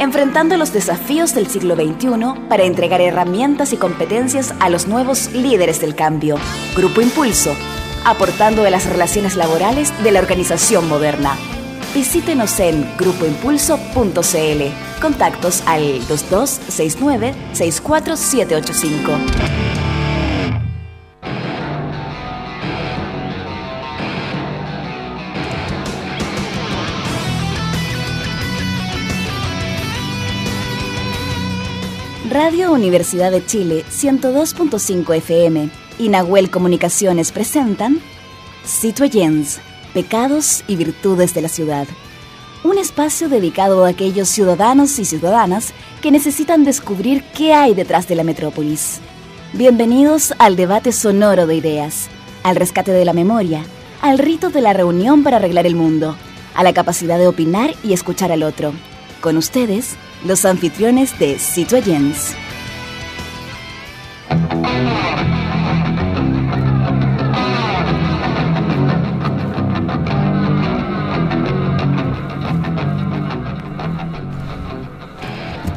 Enfrentando los desafíos del siglo XXI para entregar herramientas y competencias a los nuevos líderes del cambio. Grupo Impulso, aportando de las relaciones laborales de la organización moderna. Visítenos en grupoimpulso.cl. Contactos al 2269 64785. Radio Universidad de Chile 102.5 FM y Nahuel Comunicaciones presentan Citoyens, Pecados y Virtudes de la Ciudad. Un espacio dedicado a aquellos ciudadanos y ciudadanas que necesitan descubrir qué hay detrás de la metrópolis. Bienvenidos al debate sonoro de ideas, al rescate de la memoria, al rito de la reunión para arreglar el mundo, a la capacidad de opinar y escuchar al otro. Con ustedes, los anfitriones de Citoyens.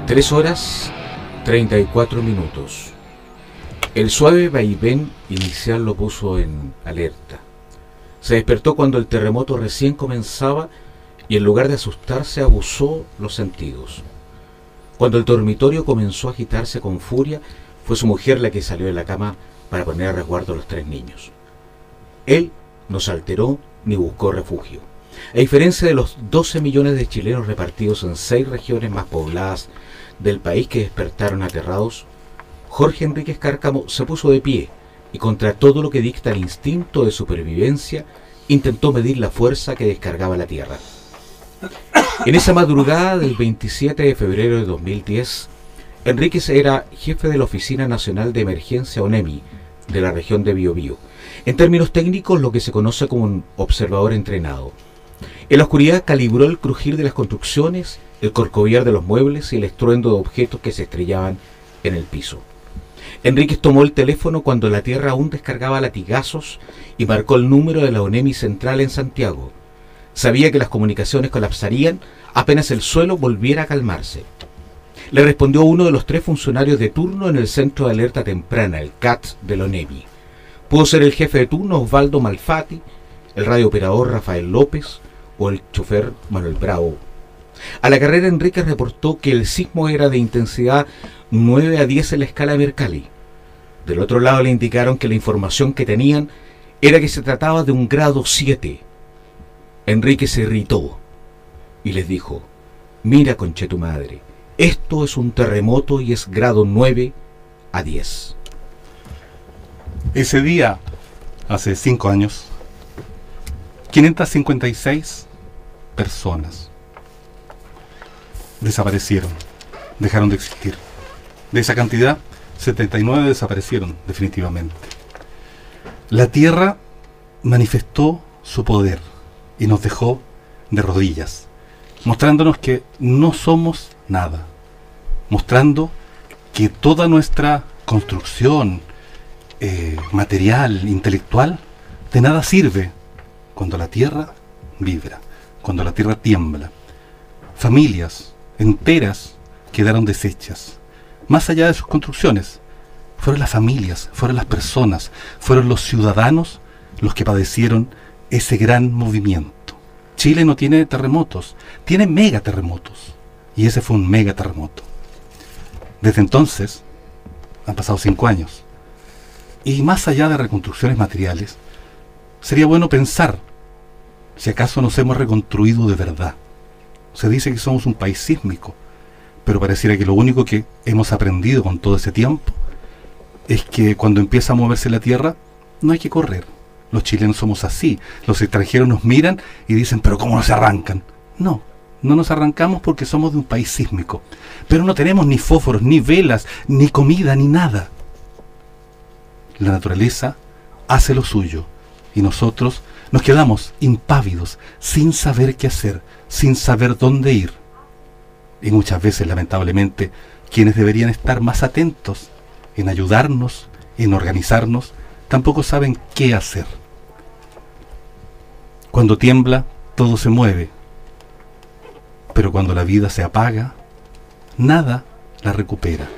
Tres horas 34 minutos. El suave vaivén inicial lo puso en alerta. Se despertó cuando el terremoto recién comenzaba y en lugar de asustarse abusó los sentidos. Cuando el dormitorio comenzó a agitarse con furia, fue su mujer la que salió de la cama para poner a resguardo a los tres niños. Él no se alteró ni buscó refugio. A diferencia de los 12 millones de chilenos repartidos en seis regiones más pobladas del país que despertaron aterrados, Jorge Enríquez Cárcamo se puso de pie y contra todo lo que dicta el instinto de supervivencia, intentó medir la fuerza que descargaba la tierra. En esa madrugada del 27 de febrero de 2010, Enríquez era jefe de la Oficina Nacional de Emergencia ONEMI de la región de Biobío. En términos técnicos, lo que se conoce como un observador entrenado. En la oscuridad calibró el crujir de las construcciones, el corcoviar de los muebles y el estruendo de objetos que se estrellaban en el piso. Enríquez tomó el teléfono cuando la tierra aún descargaba latigazos y marcó el número de la ONEMI central en Santiago, Sabía que las comunicaciones colapsarían apenas el suelo volviera a calmarse. Le respondió uno de los tres funcionarios de turno en el centro de alerta temprana, el CAT de Lonevi. Pudo ser el jefe de turno Osvaldo Malfatti, el radiooperador Rafael López o el chofer Manuel Bravo. A la carrera Enrique reportó que el sismo era de intensidad 9 a 10 en la escala Mercalli. Del otro lado le indicaron que la información que tenían era que se trataba de un grado 7 Enrique se irritó y les dijo, mira conche tu madre, esto es un terremoto y es grado 9 a 10. Ese día, hace cinco años, 556 personas desaparecieron, dejaron de existir. De esa cantidad, 79 desaparecieron definitivamente. La Tierra manifestó su poder y nos dejó de rodillas, mostrándonos que no somos nada, mostrando que toda nuestra construcción eh, material, intelectual, de nada sirve cuando la tierra vibra, cuando la tierra tiembla. Familias enteras quedaron deshechas. Más allá de sus construcciones, fueron las familias, fueron las personas, fueron los ciudadanos los que padecieron ese gran movimiento. Chile no tiene terremotos, tiene megaterremotos. Y ese fue un megaterremoto. Desde entonces, han pasado cinco años. Y más allá de reconstrucciones materiales, sería bueno pensar si acaso nos hemos reconstruido de verdad. Se dice que somos un país sísmico, pero pareciera que lo único que hemos aprendido con todo ese tiempo es que cuando empieza a moverse la tierra, no hay que correr, los chilenos somos así. Los extranjeros nos miran y dicen, pero ¿cómo no se arrancan? No, no nos arrancamos porque somos de un país sísmico. Pero no tenemos ni fósforos, ni velas, ni comida, ni nada. La naturaleza hace lo suyo y nosotros nos quedamos impávidos, sin saber qué hacer, sin saber dónde ir. Y muchas veces, lamentablemente, quienes deberían estar más atentos en ayudarnos, en organizarnos, tampoco saben qué hacer. Cuando tiembla, todo se mueve. pero cuando la vida se apaga, nada la recupera.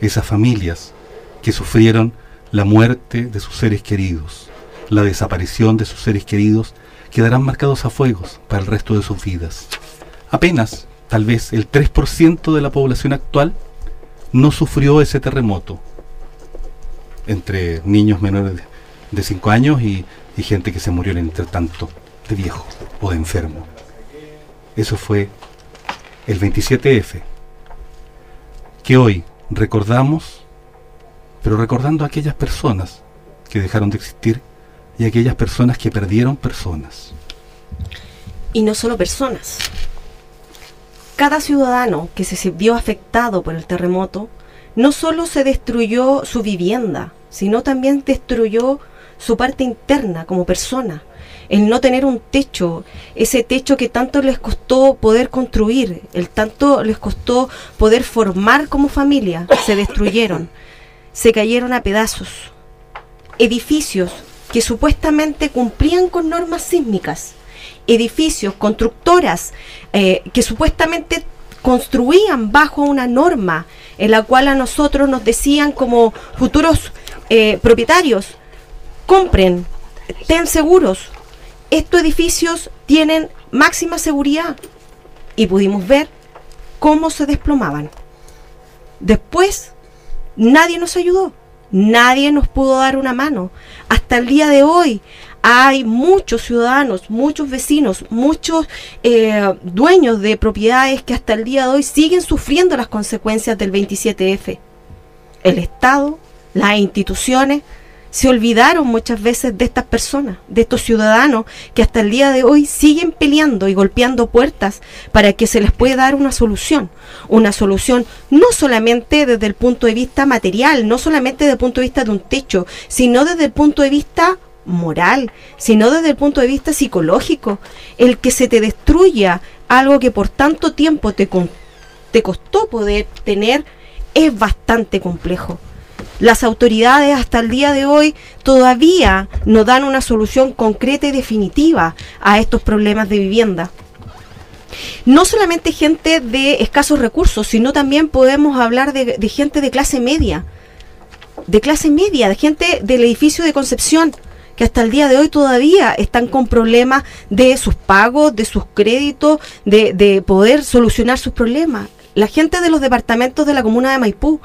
Esas familias que sufrieron la muerte de sus seres queridos, la desaparición de sus seres queridos, quedarán marcados a fuegos para el resto de sus vidas. Apenas, tal vez, el 3% de la población actual no sufrió ese terremoto, entre niños menores de 5 años y, gente que se murió en el entretanto de viejo o de enfermo. Eso fue el 27F, que hoy recordamos, pero recordando a aquellas personas que dejaron de existir y aquellas personas que perdieron personas. Y no solo personas. Cada ciudadano que se vio afectado por el terremoto, no solo se destruyó su vivienda, sino también destruyó su parte interna como persona. El no tener un techo, ese techo que tanto les costó poder construir, el tanto les costó poder formar como familia, se destruyeron, se cayeron a pedazos. Edificios que supuestamente cumplían con normas sísmicas, edificios, constructoras eh, que supuestamente construían bajo una norma en la cual a nosotros nos decían como futuros eh, propietarios, compren, ten seguros, estos edificios tienen máxima seguridad y pudimos ver cómo se desplomaban. Después, nadie nos ayudó, nadie nos pudo dar una mano. Hasta el día de hoy hay muchos ciudadanos, muchos vecinos, muchos eh, dueños de propiedades que hasta el día de hoy siguen sufriendo las consecuencias del 27F. El Estado, las instituciones, se olvidaron muchas veces de estas personas, de estos ciudadanos que hasta el día de hoy siguen peleando y golpeando puertas para que se les pueda dar una solución. Una solución no solamente desde el punto de vista material, no solamente desde el punto de vista de un techo, sino desde el punto de vista moral, sino desde el punto de vista psicológico. El que se te destruya algo que por tanto tiempo te, te costó poder tener es bastante complejo. Las autoridades hasta el día de hoy todavía no dan una solución concreta y definitiva a estos problemas de vivienda. No solamente gente de escasos recursos, sino también podemos hablar de, gente de clase media, de clase media, de gente del edificio de Concepción, que hasta el día de hoy todavía están con problemas de sus pagos, de sus créditos, de, de poder solucionar sus problemas. La gente de los departamentos de la comuna de Maipú,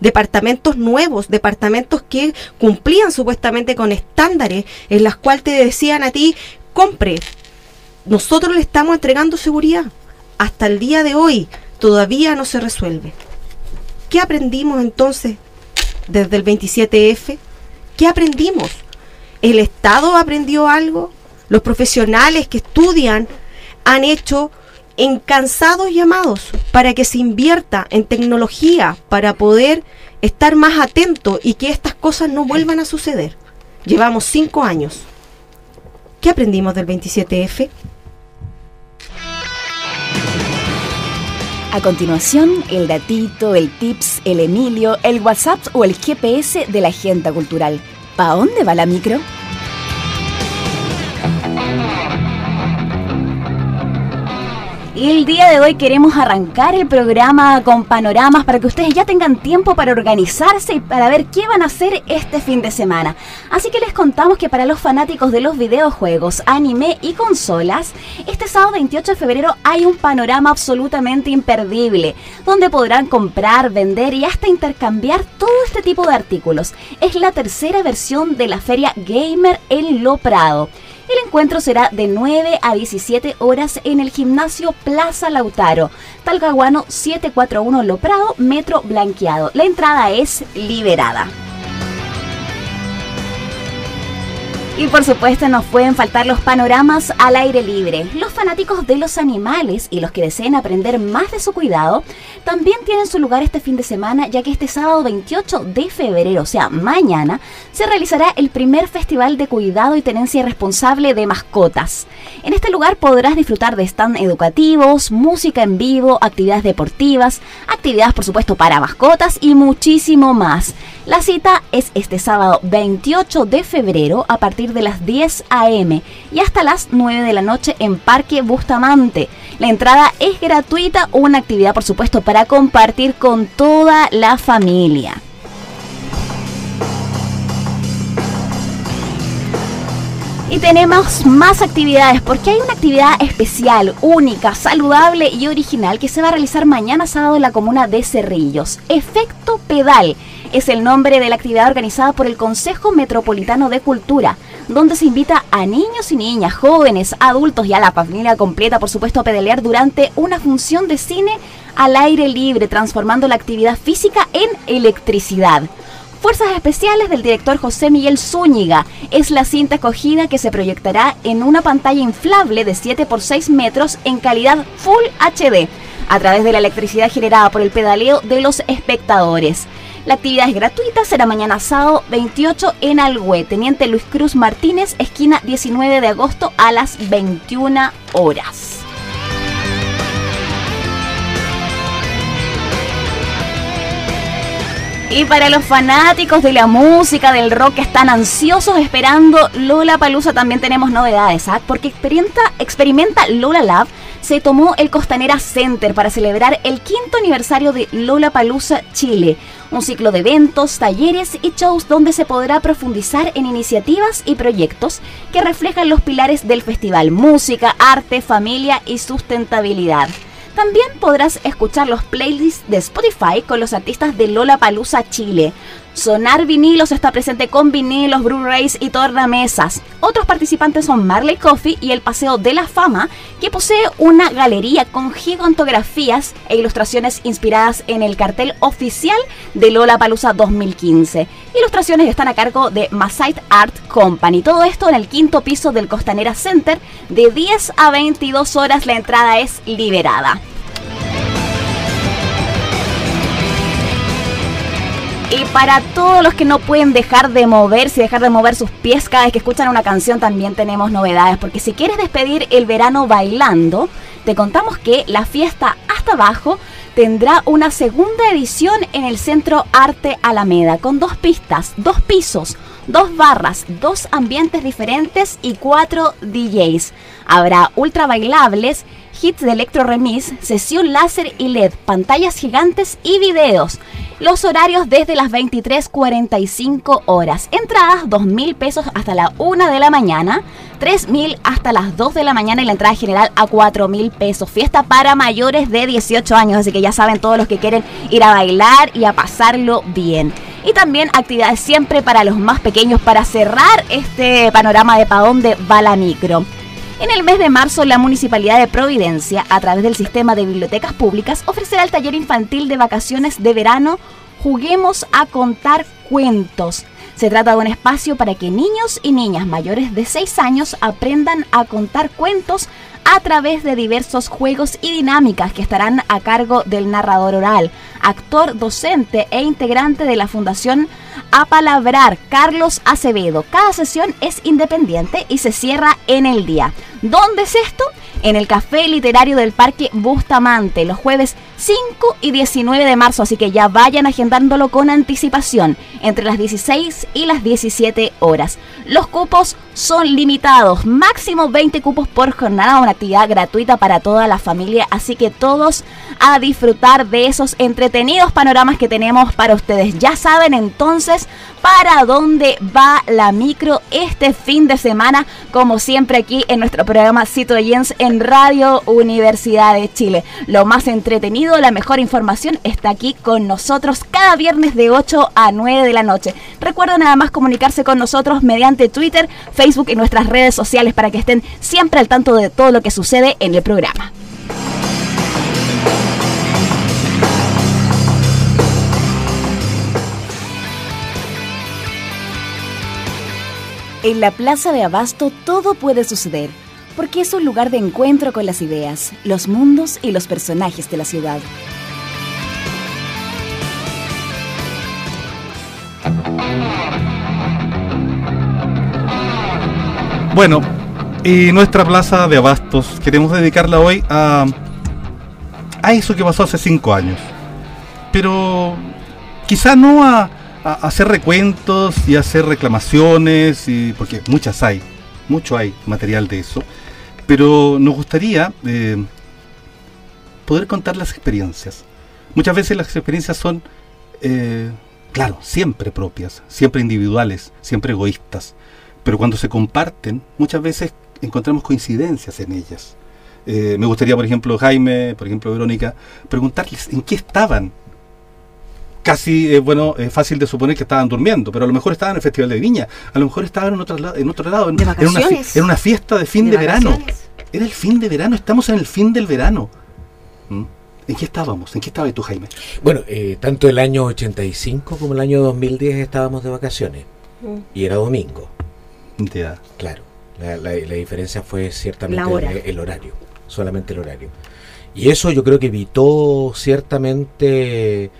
departamentos nuevos, departamentos que cumplían supuestamente con estándares en las cuales te decían a ti, compre, nosotros le estamos entregando seguridad. Hasta el día de hoy todavía no se resuelve. ¿Qué aprendimos entonces desde el 27F? ¿Qué aprendimos? ¿El Estado aprendió algo? ¿Los profesionales que estudian han hecho en cansados llamados para que se invierta en tecnología para poder estar más atento y que estas cosas no vuelvan a suceder. Llevamos cinco años. ¿Qué aprendimos del 27F? A continuación, el datito, el tips, el Emilio, el WhatsApp o el GPS de la agenda cultural. ¿Pa dónde va la micro? Y el día de hoy queremos arrancar el programa con panoramas para que ustedes ya tengan tiempo para organizarse y para ver qué van a hacer este fin de semana. Así que les contamos que para los fanáticos de los videojuegos, anime y consolas, este sábado 28 de febrero hay un panorama absolutamente imperdible, donde podrán comprar, vender y hasta intercambiar todo este tipo de artículos. Es la tercera versión de la feria Gamer en Lo Prado. El encuentro será de 9 a 17 horas en el gimnasio Plaza Lautaro, Talcahuano 741 Loprado, Metro Blanqueado. La entrada es liberada. Y por supuesto nos pueden faltar los panoramas al aire libre. Los fanáticos de los animales y los que deseen aprender más de su cuidado también tienen su lugar este fin de semana ya que este sábado 28 de febrero, o sea mañana, se realizará el primer festival de cuidado y tenencia responsable de mascotas. En este lugar podrás disfrutar de stand educativos, música en vivo, actividades deportivas, actividades por supuesto para mascotas y muchísimo más. La cita es este sábado 28 de febrero a partir de las 10 a.m. y hasta las 9 de la noche en Parque Bustamante. La entrada es gratuita, una actividad por supuesto para compartir con toda la familia. Y tenemos más actividades porque hay una actividad especial, única, saludable y original que se va a realizar mañana sábado en la comuna de Cerrillos. Efecto Pedal es el nombre de la actividad organizada por el Consejo Metropolitano de Cultura, donde se invita a niños y niñas, jóvenes, adultos y a la familia completa, por supuesto, a pedalear durante una función de cine al aire libre, transformando la actividad física en electricidad. Fuerzas Especiales del director José Miguel Zúñiga es la cinta escogida que se proyectará en una pantalla inflable de 7 por 6 metros en calidad Full HD a través de la electricidad generada por el pedaleo de los espectadores. La actividad es gratuita, será mañana sábado 28 en Algüe, Teniente Luis Cruz Martínez, esquina 19 de agosto a las 21 horas. Y para los fanáticos de la música, del rock que están ansiosos esperando Lola Palusa, también tenemos novedades, ¿ah? Porque experimenta, experimenta Lola Lab se tomó el Costanera Center para celebrar el quinto aniversario de Lola Palusa Chile. Un ciclo de eventos, talleres y shows donde se podrá profundizar en iniciativas y proyectos que reflejan los pilares del festival: música, arte, familia y sustentabilidad. También podrás escuchar los playlists de Spotify con los artistas de Lola Palusa Chile. Sonar Vinilos está presente con vinilos, Blu-rays y tornamesas. Otros participantes son Marley Coffee y el Paseo de la Fama, que posee una galería con gigantografías e ilustraciones inspiradas en el cartel oficial de Lola Palusa 2015. Ilustraciones están a cargo de Masite Art Company. Todo esto en el quinto piso del Costanera Center. De 10 a 22 horas la entrada es liberada. Y para todos los que no pueden dejar de moverse y dejar de mover sus pies cada vez que escuchan una canción, también tenemos novedades. Porque si quieres despedir el verano bailando, te contamos que la fiesta hasta abajo tendrá una segunda edición en el Centro Arte Alameda, con dos pistas, dos pisos, dos barras, dos ambientes diferentes y cuatro DJs. Habrá ultra bailables hits de electro remis, sesión láser y LED, pantallas gigantes y videos. Los horarios desde las 23.45 horas. Entradas 2.000 pesos hasta la 1 de la mañana, 3.000 hasta las 2 de la mañana y la entrada general a 4.000 pesos. Fiesta para mayores de 18 años, así que ya saben todos los que quieren ir a bailar y a pasarlo bien. Y también actividades siempre para los más pequeños para cerrar este panorama de pa' dónde va la micro. En el mes de marzo, la Municipalidad de Providencia, a través del sistema de bibliotecas públicas, ofrecerá el taller infantil de vacaciones de verano Juguemos a contar cuentos. Se trata de un espacio para que niños y niñas mayores de 6 años aprendan a contar cuentos a través de diversos juegos y dinámicas que estarán a cargo del narrador oral, actor, docente e integrante de la Fundación Apalabrar, Carlos Acevedo. Cada sesión es independiente y se cierra en el día. ¿Dónde es esto? En el Café Literario del Parque Bustamante, los jueves 5 y 19 de marzo, así que ya vayan agendándolo con anticipación, entre las 16 y las 17 horas. Los cupos son limitados, máximo 20 cupos por jornada, una actividad gratuita para toda la familia, así que todos a disfrutar de esos entretenidos panoramas que tenemos para ustedes. Ya saben entonces para dónde va la micro este fin de semana, como siempre aquí en nuestro programa Cito Jens en Radio Universidad de Chile. Lo más entretenido, la mejor información está aquí con nosotros cada viernes de 8 a 9 de la noche. Recuerden nada más comunicarse con nosotros mediante Twitter, Facebook y nuestras redes sociales para que estén siempre al tanto de todo lo que sucede en el programa. En la Plaza de Abasto todo puede suceder, porque es un lugar de encuentro con las ideas, los mundos y los personajes de la ciudad. Bueno, y nuestra plaza de abastos queremos dedicarla hoy a, a eso que pasó hace cinco años. Pero quizá no a, hacer recuentos y hacer reclamaciones, y, porque muchas hay, mucho hay material de eso. Pero nos gustaría eh, poder contar las experiencias. Muchas veces las experiencias son, eh, claro, siempre propias, siempre individuales, siempre egoístas, pero cuando se comparten, muchas veces encontramos coincidencias en ellas. Eh, me gustaría, por ejemplo, Jaime, por ejemplo, Verónica, preguntarles en qué estaban. Casi, eh, bueno, es fácil de suponer que estaban durmiendo, pero a lo mejor estaban en el Festival de Viña, a lo mejor estaban en otro, lado, en otro lado, en, una, fi- vacaciones. en una fiesta de fin de, De verano. Era el fin de verano, estamos en el fin del verano. ¿Mm? ¿En qué estábamos? ¿En qué estabas tú, Jaime? Bueno, eh, tanto el año 85 como el año 2010 estábamos de vacaciones. Mm. Y era domingo, Ya. claro. La, la- la diferencia fue ciertamente La hora. El, el horario, solamente el horario. Y eso yo creo que evitó ciertamente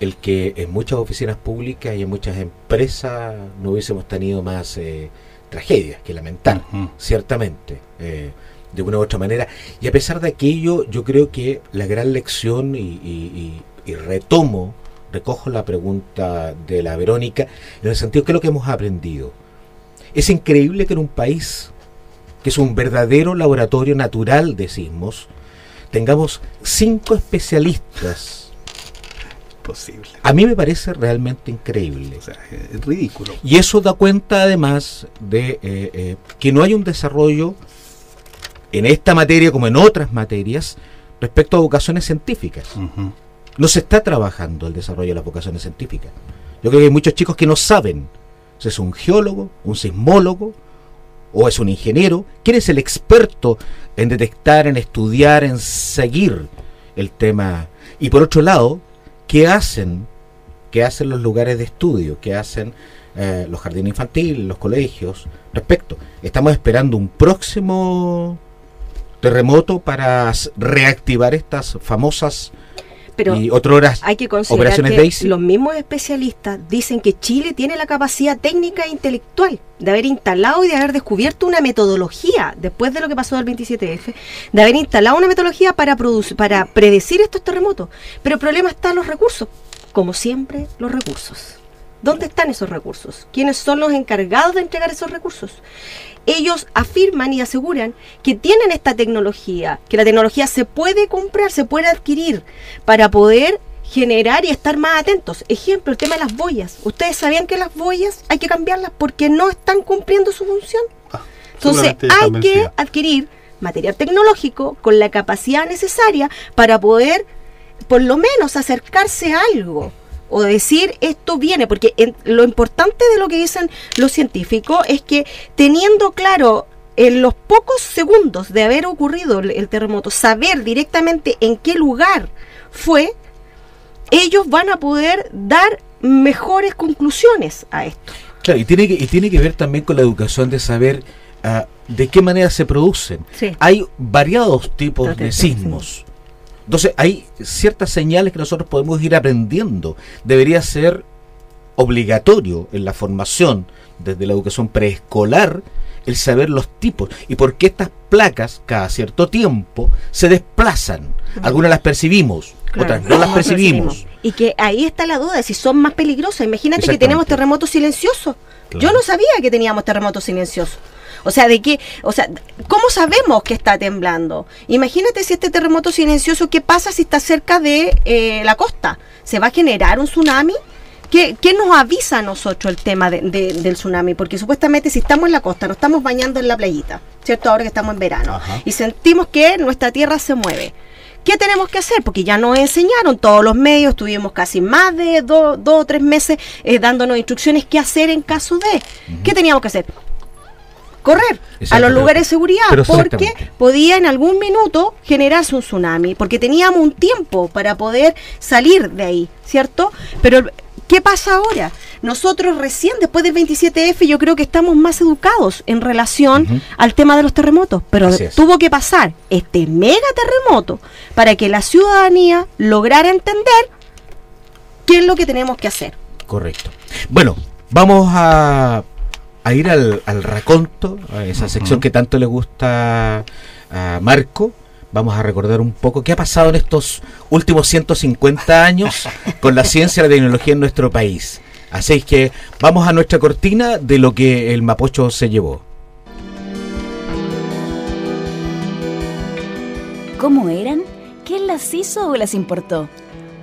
el que en muchas oficinas públicas y en muchas empresas no hubiésemos tenido más eh, tragedias que lamentar. Ciertamente, eh, de una u otra manera. Y a pesar de aquello, yo creo que la gran lección, y, y- y- y retomo, recojo la pregunta de la Verónica, en el sentido que es lo que hemos aprendido. Es increíble que en un país que es un verdadero laboratorio natural de sismos, tengamos cinco especialistas. A mí me parece realmente increíble. O sea, es ridículo. Y eso da cuenta además de eh, eh, que no hay un desarrollo en esta materia como en otras materias respecto a vocaciones científicas. No se está trabajando el desarrollo de las vocaciones científicas. Yo creo que hay muchos chicos que no saben si es un geólogo, un sismólogo o es un ingeniero. ¿Quién es el experto en detectar, en estudiar, en seguir el tema? Y por otro lado, ¿qué hacen? ¿Qué hacen los lugares de estudio? ¿Qué hacen eh, los jardines infantiles, los colegios? Respecto, estamos esperando un próximo terremoto para reactivar estas famosas Pero y hay que considerar que Daisy. los mismos especialistas dicen que Chile tiene la capacidad técnica e intelectual de haber instalado y de haber descubierto una metodología después de lo que pasó del 27F, de haber instalado una metodología para producir, para predecir estos terremotos. Pero el problema está en los recursos, como siempre, los recursos. ¿Dónde están esos recursos? ¿Quiénes son los encargados de entregar esos recursos? Ellos afirman y aseguran que tienen esta tecnología, que la tecnología se puede comprar, se puede adquirir para poder generar y estar más atentos. Ejemplo, el tema de las boyas. ¿Ustedes sabían que las boyas hay que cambiarlas porque no están cumpliendo su función? Ah, Entonces hay que adquirir material tecnológico con la capacidad necesaria para poder por lo menos acercarse a algo o decir esto viene, porque en- lo importante de lo que dicen los científicos es que teniendo claro en los pocos segundos de haber ocurrido el, el terremoto, saber directamente en qué lugar fue, ellos van a poder dar mejores conclusiones a esto. Claro, y tiene que, y tiene que ver también con la educación de saber ah, de qué manera se producen. Sí. Hay variados tipos de sí. Entonces, hay ciertas señales que nosotros podemos ir aprendiendo. Debería ser obligatorio en la formación, desde la educación preescolar, el saber los tipos y por qué estas placas, cada cierto tiempo, se desplazan. Algunas las percibimos, otras no las percibimos. Y que ahí está la duda de si son más peligrosas. Imagínate que tenemos terremotos silenciosos. Yo no sabía que teníamos terremotos silenciosos. O sea, de qué, o sea, ¿cómo sabemos que está temblando? Imagínate si este terremoto silencioso, ¿qué pasa si está cerca de eh, la costa? ¿Se va a generar un tsunami? ¿Qué, qué nos avisa a nosotros el tema de- de- del tsunami? Porque supuestamente si estamos en la costa, nos estamos bañando en la playita, ¿cierto? Ahora que estamos en verano. Ajá. Y sentimos que nuestra tierra se mueve. ¿Qué tenemos que hacer? Porque ya nos enseñaron todos los medios, estuvimos casi más de do- dos o tres meses eh, dándonos instrucciones qué hacer en caso de. ¿Qué teníamos que hacer? Correr a los lugares de seguridad, pero porque podía en algún minuto generarse un tsunami, porque teníamos un tiempo para poder salir de ahí, ¿cierto? Pero, ¿qué pasa ahora? Nosotros recién, después del 27F, yo creo que estamos más educados en relación al tema de los terremotos, pero tuvo que pasar este mega terremoto para que la ciudadanía lograra entender qué es lo que tenemos que hacer. Correcto. Bueno, vamos a, a ir al, al raconto, a esa sección que tanto le gusta a Marco. Vamos a recordar un poco qué ha pasado en estos últimos 150 años con la ciencia y la tecnología en nuestro país. Así es que vamos a nuestra cortina de lo que el Mapocho se llevó. ¿Cómo eran ¿Quién las hizo o las importó?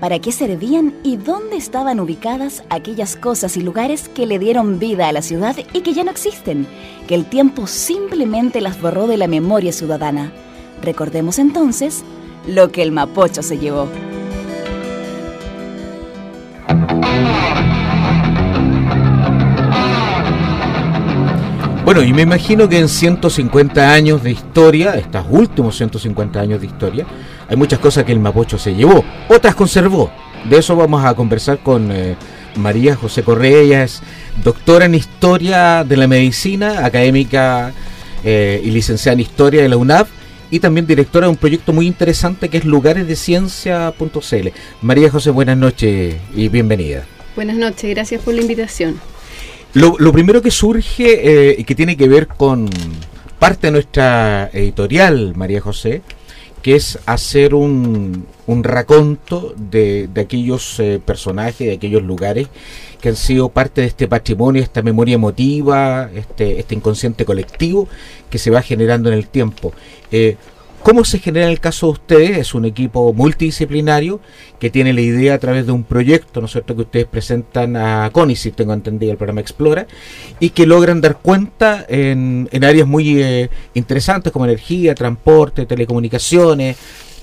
¿Para qué servían y dónde estaban ubicadas aquellas cosas y lugares que le dieron vida a la ciudad y que ya no existen? Que el tiempo simplemente las borró de la memoria ciudadana. Recordemos entonces lo que el Mapocho se llevó. Bueno, y me imagino que en 150 años de historia, estos últimos 150 años de historia, hay muchas cosas que el Mapocho se llevó, otras conservó. De eso vamos a conversar con eh, María José Correa, ella es doctora en Historia de la Medicina, académica eh, y licenciada en Historia de la UNAV y también directora de un proyecto muy interesante que es lugaresdeciencia.cl. María José, buenas noches y bienvenida. Buenas noches, gracias por la invitación. Lo, primero que surge eh, y que tiene que ver con parte de nuestra editorial, María José, que es hacer un, un raconto de, de aquellos eh, personajes, de aquellos lugares que han sido parte de este patrimonio, esta memoria emotiva, este, este inconsciente colectivo que se va generando en el tiempo. Eh, ¿Cómo se genera el caso de ustedes? Es un equipo multidisciplinario que tiene la idea a través de un proyecto, ¿no es cierto?, que ustedes presentan a CONICI, tengo entendido, el programa Explora, y que logran dar cuenta en, áreas muy eh, interesantes como energía, transporte, telecomunicaciones,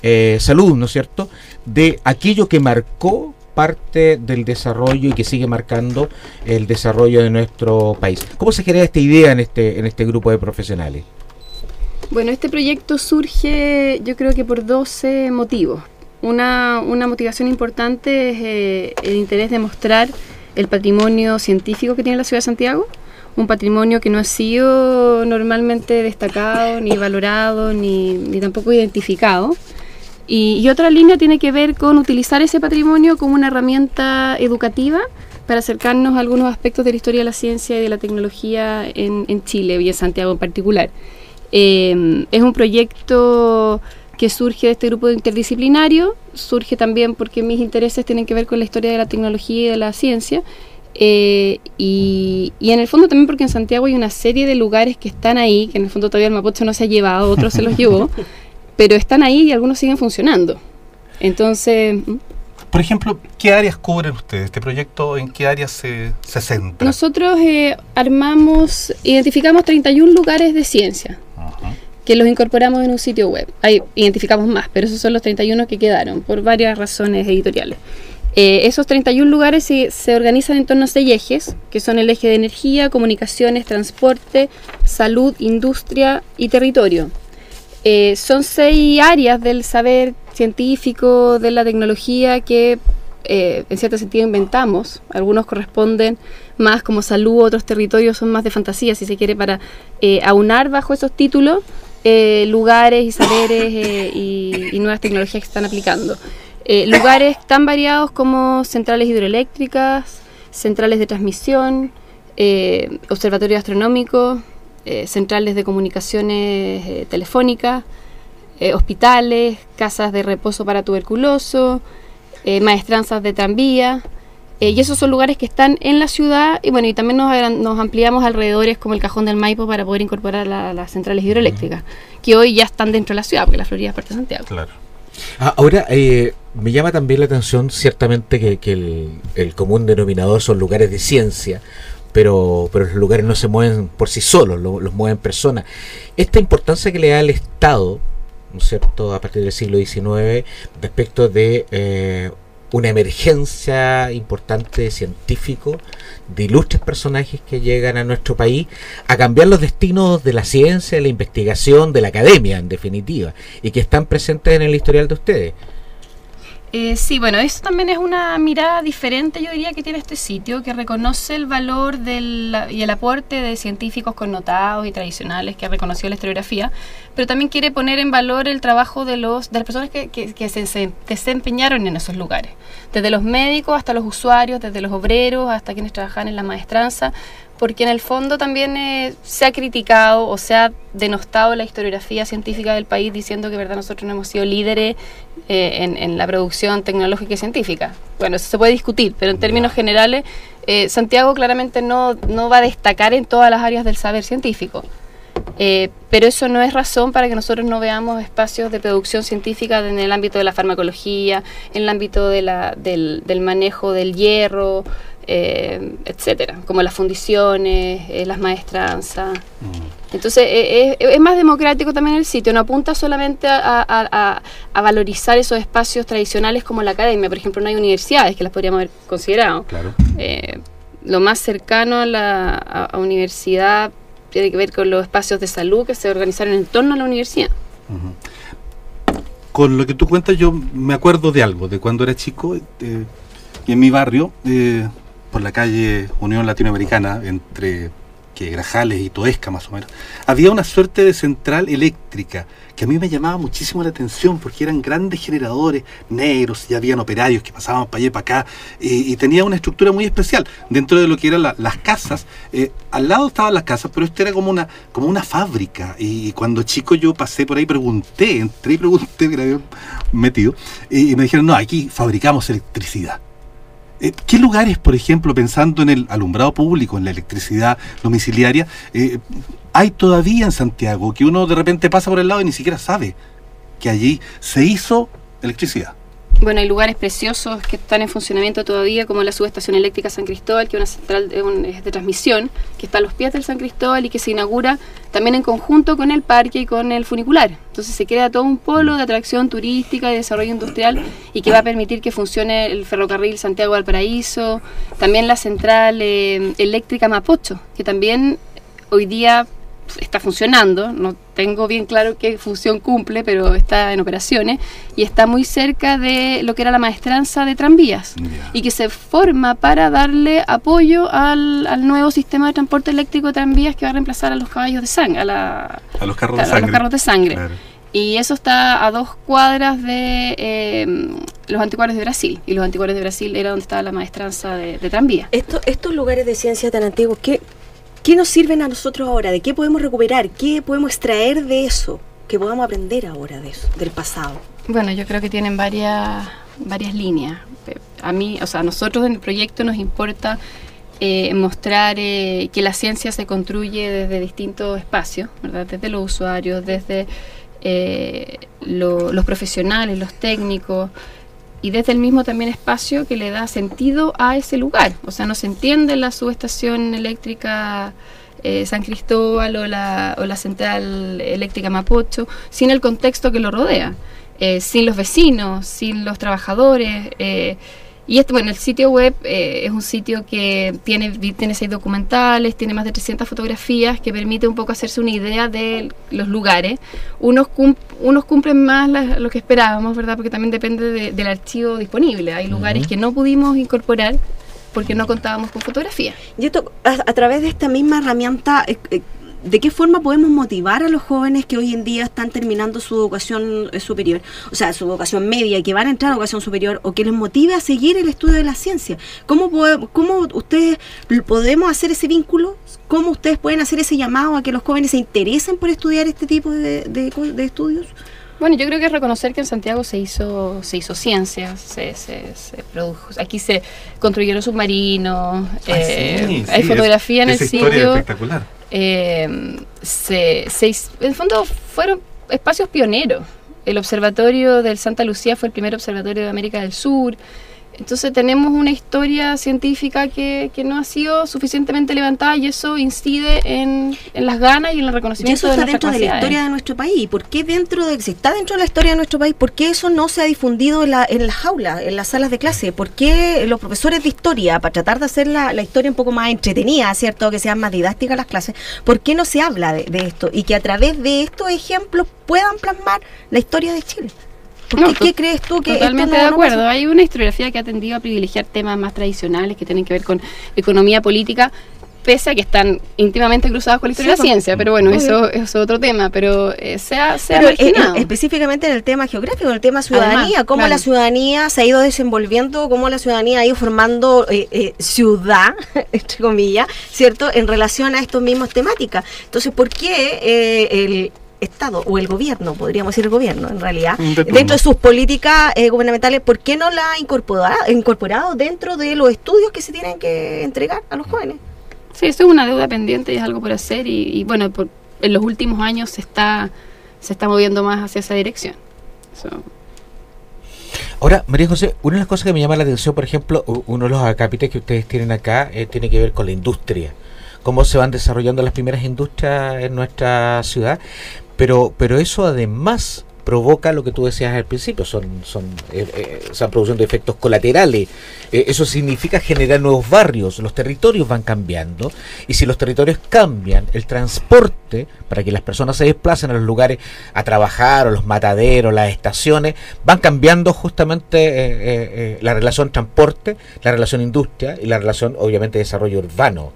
eh, salud, ¿no es cierto?, de aquello que marcó parte del desarrollo y que sigue marcando el desarrollo de nuestro país. ¿Cómo se genera esta idea en este, en este grupo de profesionales? Bueno, este proyecto surge yo creo que por 12 motivos. Una, motivación importante es eh, el interés de mostrar el patrimonio científico que tiene la ciudad de Santiago, un patrimonio que no ha sido normalmente destacado, ni valorado, ni, tampoco identificado. Y, y, otra línea tiene que ver con utilizar ese patrimonio como una herramienta educativa para acercarnos a algunos aspectos de la historia de la ciencia y de la tecnología en, en Chile y en Santiago en particular. Eh, es un proyecto que surge de este grupo interdisciplinario, surge también porque mis intereses tienen que ver con la historia de la tecnología y de la ciencia, eh, y, en el fondo también porque en Santiago hay una serie de lugares que están ahí, que en el fondo todavía el Mapocho no se ha llevado, otros se los llevó, pero están ahí y algunos siguen funcionando. Entonces... Por ejemplo, ¿qué áreas cubren ustedes? ¿Este proyecto en qué áreas se, se centra? Nosotros eh, armamos, identificamos 31 lugares de ciencia que los incorporamos en un sitio web. Ahí identificamos más, pero esos son los 31 que quedaron por varias razones editoriales. Eh, esos 31 lugares se, se, organizan en torno a seis ejes, que son el eje de energía, comunicaciones, transporte, salud, industria y territorio. Eh, son seis áreas del saber científico, de la tecnología que eh, en cierto sentido inventamos. Algunos corresponden más como salud, otros territorios son más de fantasía, si se quiere, para aunar bajo esos títulos eh, lugares y saberes eh, y, nuevas tecnologías que están aplicando. Eh, lugares tan variados como centrales hidroeléctricas, centrales de transmisión, observatorios astronómicos, centrales de comunicaciones telefónicas, hospitales, casas de reposo para tuberculoso, maestranzas de tranvía. Eh, y esos son lugares que están en la ciudad y bueno, y también nos, ampliamos alrededores como el Cajón del Maipo para poder incorporar las centrales hidroeléctricas, que hoy ya están dentro de la ciudad, porque la Florida es parte de Santiago. Claro. Ah, ahora, eh, me llama también la atención ciertamente que, el, común denominador son lugares de ciencia, pero, pero los lugares no se mueven por sí solos, los mueven personas. Esta importancia que le da el Estado, ¿no es cierto?, a partir del siglo XIX, respecto de eh, una emergencia importante de científicos, de ilustres personajes que llegan a nuestro país a cambiar los destinos de la ciencia, de la investigación, de la academia, en definitiva, y que están presentes en el historial de ustedes. Eh, sí, bueno, eso también es una mirada diferente, yo diría, que tiene este sitio, que reconoce el valor del, y el aporte de científicos connotados y tradicionales que ha reconocido la historiografía, pero también quiere poner en valor el trabajo de, los, de las personas que, que se desempeñaron en esos lugares, desde los médicos hasta los usuarios, desde los obreros hasta quienes trabajan en la maestranza, porque en el fondo también eh, se ha criticado o se ha denostado la historiografía científica del país diciendo que verdad nosotros no hemos sido líderes eh, en, la producción tecnológica y científica. Bueno, eso se puede discutir, pero en términos generales, eh, Santiago claramente no, no va a destacar en todas las áreas del saber científico. Eh, pero eso no es razón para que nosotros no veamos espacios de producción científica en el ámbito de la farmacología, en el ámbito de la, del, del, manejo del hierro, eh, etcétera, como las fundiciones, eh, las maestranzas. Mm. Entonces eh, es más democrático también el sitio, no apunta solamente a, a, a, valorizar esos espacios tradicionales como la academia. Por ejemplo, no hay universidades que las podríamos haber considerado. Claro. lo más cercano a la universidad tiene que ver con los espacios de salud que se organizaron en torno a la universidad. Con lo que tú cuentas yo me acuerdo de algo, de cuando era chico eh, y en mi barrio, eh, por la calle Unión Latinoamericana, entre que Grajales y Toesca más o menos, había una suerte de central eléctrica que a mí me llamaba muchísimo la atención porque eran grandes generadores negros y habían operarios que pasaban para allá y para acá y, tenía una estructura muy especial dentro de lo que eran las casas. Eh, al lado estaban las casas, pero esto era como una, como una fábrica y, cuando chico yo pasé por ahí, pregunté, entré y pregunté, me habían metido y me dijeron, no, aquí fabricamos electricidad. Eh, ¿Qué lugares, por ejemplo, pensando en el alumbrado público, en la electricidad domiciliaria, eh, hay todavía en Santiago que uno de repente pasa por el lado y ni siquiera sabe que allí se hizo electricidad? Bueno, hay lugares preciosos que están en funcionamiento todavía, como la subestación eléctrica San Cristóbal, que es una central de, de, transmisión, que está a los pies del San Cristóbal y que se inaugura también en conjunto con el parque y con el funicular. Entonces se crea todo un polo de atracción turística y desarrollo industrial y que va a permitir que funcione el ferrocarril Santiago Valparaíso, también la central eh, eléctrica Mapocho, que también hoy día está funcionando, no tengo bien claro qué función cumple, pero está en operaciones y está muy cerca de lo que era la maestranza de tranvías y que se forma para darle apoyo al, nuevo sistema de transporte eléctrico de tranvías que va a reemplazar a los caballos de sangre, a, los carros de sangre. Los carros de sangre. Y eso está a dos cuadras de em, los anticuarios de Brasil. Y los anticuarios de Brasil era donde estaba la maestranza de, de tranvía. Esto, estos lugares de ciencia tan antiguos, ¿qué, ¿Qué nos sirven a nosotros ahora? ¿De qué podemos recuperar? ¿Qué podemos extraer de eso? que podamos aprender ahora de eso, del pasado? Bueno, yo creo que tienen varias, varias líneas. A mí, o sea, a nosotros en el proyecto nos importa eh, mostrar eh, que la ciencia se construye desde distintos espacios, ¿verdad? Desde los usuarios, desde eh, los profesionales, los técnicos, y desde el mismo también espacio que le da sentido a ese lugar. O sea, no se entiende la subestación eléctrica eh, San Cristóbal o la, o la central eléctrica Mapocho sin el contexto que lo rodea, eh, sin los vecinos, sin los trabajadores. Eh, y este, bueno, el sitio web eh, es un sitio que tiene, tiene seis documentales, tiene más de 300 fotografías, que permite un poco hacerse una idea de los lugares. Unos, unos cumplen más lo que esperábamos, ¿verdad? Porque también depende del archivo disponible. Hay lugares que no pudimos incorporar porque no contábamos con fotografía. Y esto, a, través de esta misma herramienta, eh, eh, ¿De qué forma podemos motivar a los jóvenes que hoy en día están terminando su educación eh, superior, o sea, su educación media y que van a entrar a educación superior o que les motive a seguir el estudio de la ciencia? ¿Cómo, cómo ustedes podemos hacer ese vínculo? ¿Cómo ustedes pueden hacer ese llamado a que los jóvenes se interesen por estudiar este tipo de, de, estudios? Bueno, yo creo que es reconocer que en Santiago se hizo, se hizo ciencia, se, se, produjo, aquí se construyeron submarinos, ah, eh, hay fotografía en el sitio. Espectacular eh, se, en el fondo fueron espacios pioneros. El observatorio del Santa Lucía fue el primer observatorio de América del Sur. Entonces tenemos una historia científica que, que, no ha sido suficientemente levantada y eso incide en, en las ganas y en el reconocimiento. Y eso está dentro de la historia de nuestro país. ¿Por qué dentro de, si está dentro de la historia de nuestro país, por qué eso no se ha difundido en, la, en las aulas, en las salas de clase? ¿Por qué los profesores de historia, para tratar de hacer la, la historia un poco más entretenida, ¿cierto? Que sean más didácticas las clases, ¿por qué no se habla de, de esto? Y que a través de estos ejemplos puedan plasmar la historia de Chile. ¿Qué crees tú que Totalmente de acuerdo. Hay una historiografía que ha tendido a privilegiar temas más tradicionales que tienen que ver con economía política, pese a que están íntimamente cruzados con la historia de la ciencia, pero bueno, eso es otro tema, pero eh, se ha, se eh, eh, específicamente en el tema geográfico, en el tema ciudadanía, cómo la ciudadanía se ha ido desenvolviendo, cómo la ciudadanía ha ido formando ciudad, entre comillas, ¿cierto?, en relación a estos mismos temáticas. Entonces, ¿por qué el Estado o el gobierno, podríamos decir el gobierno en realidad, dentro de sus políticas eh, gubernamentales, ¿por qué no la ha incorporado, incorporado dentro de los estudios que se tienen que entregar a los jóvenes? Sí, eso es una deuda pendiente y es algo por hacer y, bueno, por, en los últimos años se está, se está moviendo más hacia esa dirección. Ahora, María José, una de las cosas que me llama la atención, por ejemplo, uno de los acápites que ustedes tienen acá eh, tiene que ver con la industria, cómo se van desarrollando las primeras industrias en nuestra ciudad, pero, pero eso además provoca lo que tú decías al principio, son, son eh, eh, esa producción de efectos colaterales. Eh, eso significa generar nuevos barrios, los territorios van cambiando y si los territorios cambian, el transporte para que las personas se desplacen a los lugares a trabajar o los mataderos, las estaciones, van cambiando justamente la relación transporte, la relación industria y la relación obviamente desarrollo urbano.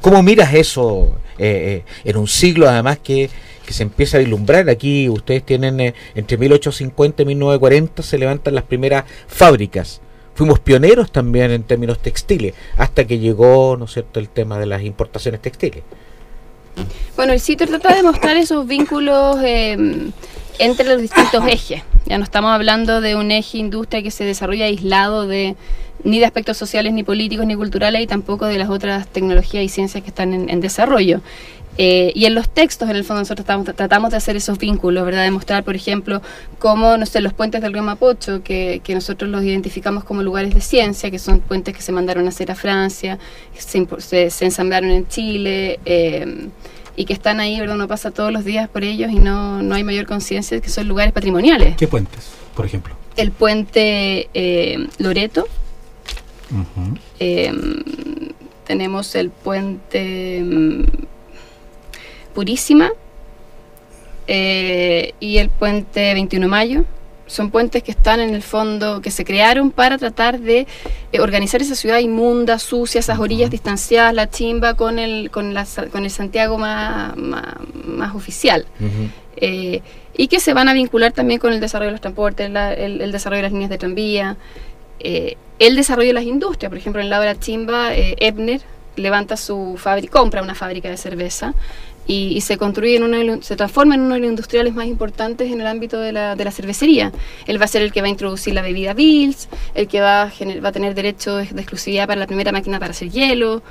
¿Cómo miras eso en un siglo además que que se empieza a vislumbrar. Aquí ustedes tienen eh, entre 1850 y 1940 se levantan las primeras fábricas. Fuimos pioneros también en términos textiles, hasta que llegó, ¿no es cierto?, el tema de las importaciones textiles. Bueno, el sitio trata de mostrar esos vínculos em, entre los distintos ejes. Ya no estamos hablando de un eje industria que se desarrolla aislado de ni de aspectos sociales, ni políticos, ni culturales, y tampoco de las otras tecnologías y ciencias que están en desarrollo. Eh, y en los textos, en el fondo, nosotros tratamos, de hacer esos vínculos, ¿verdad? De mostrar, por ejemplo, cómo, no sé, los puentes del río Mapocho, que, que nosotros los identificamos como lugares de ciencia, que son puentes que se mandaron a hacer a Francia, se, se, ensamblaron en Chile, eh, y que están ahí, ¿verdad? Uno pasa todos los días por ellos y no, no hay mayor conciencia de que son lugares patrimoniales. ¿Qué puentes, por ejemplo? El puente eh, Loreto. Tenemos el puente mm, Purísima eh, y el puente 21 de Mayo. Son puentes que están en el fondo, que se crearon para tratar de eh, organizar esa ciudad inmunda, sucia, esas orillas distanciadas, la chimba, con el, con con el Santiago más, más, oficial. Eh, y que se van a vincular también con el desarrollo de los transportes, el, desarrollo de las líneas de tranvía, el desarrollo de las industrias. Por ejemplo, en la Chimba, Ebner levanta su fábrica, compra una fábrica de cerveza y, se construye en una, se transforma en uno de los industriales más importantes en el ámbito de la, de la cervecería. Él va a ser el que va a introducir la bebida Bills, el que va a, va a tener derecho de, exclusividad para la primera máquina para hacer hielo.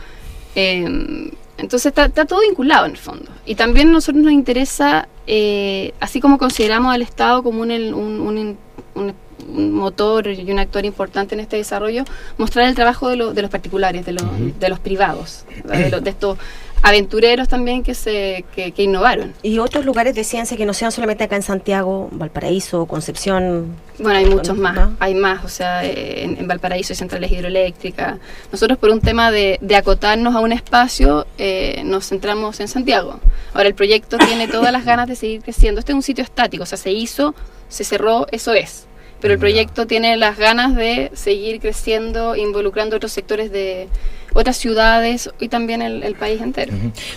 Em, entonces está, todo vinculado en el fondo. Y también a nosotros nos interesa, eh, así como consideramos al Estado como un, un, un, motor y un actor importante en este desarrollo, mostrar el trabajo de, de los particulares, de los, de los privados, de, de estos aventureros también que se que, innovaron. ¿Y otros lugares de ciencia que no sean solamente acá en Santiago, Valparaíso, Concepción? Bueno, hay muchos más, hay más, o sea, en, Valparaíso hay centrales hidroeléctricas. Nosotros por un tema de, acotarnos a un espacio eh, nos centramos en Santiago. Ahora el proyecto tiene todas las ganas de seguir creciendo. Este es un sitio estático, o sea, se hizo, se cerró, eso es pero el proyecto tiene las ganas de seguir creciendo, involucrando otros sectores de otras ciudades y también el, país entero.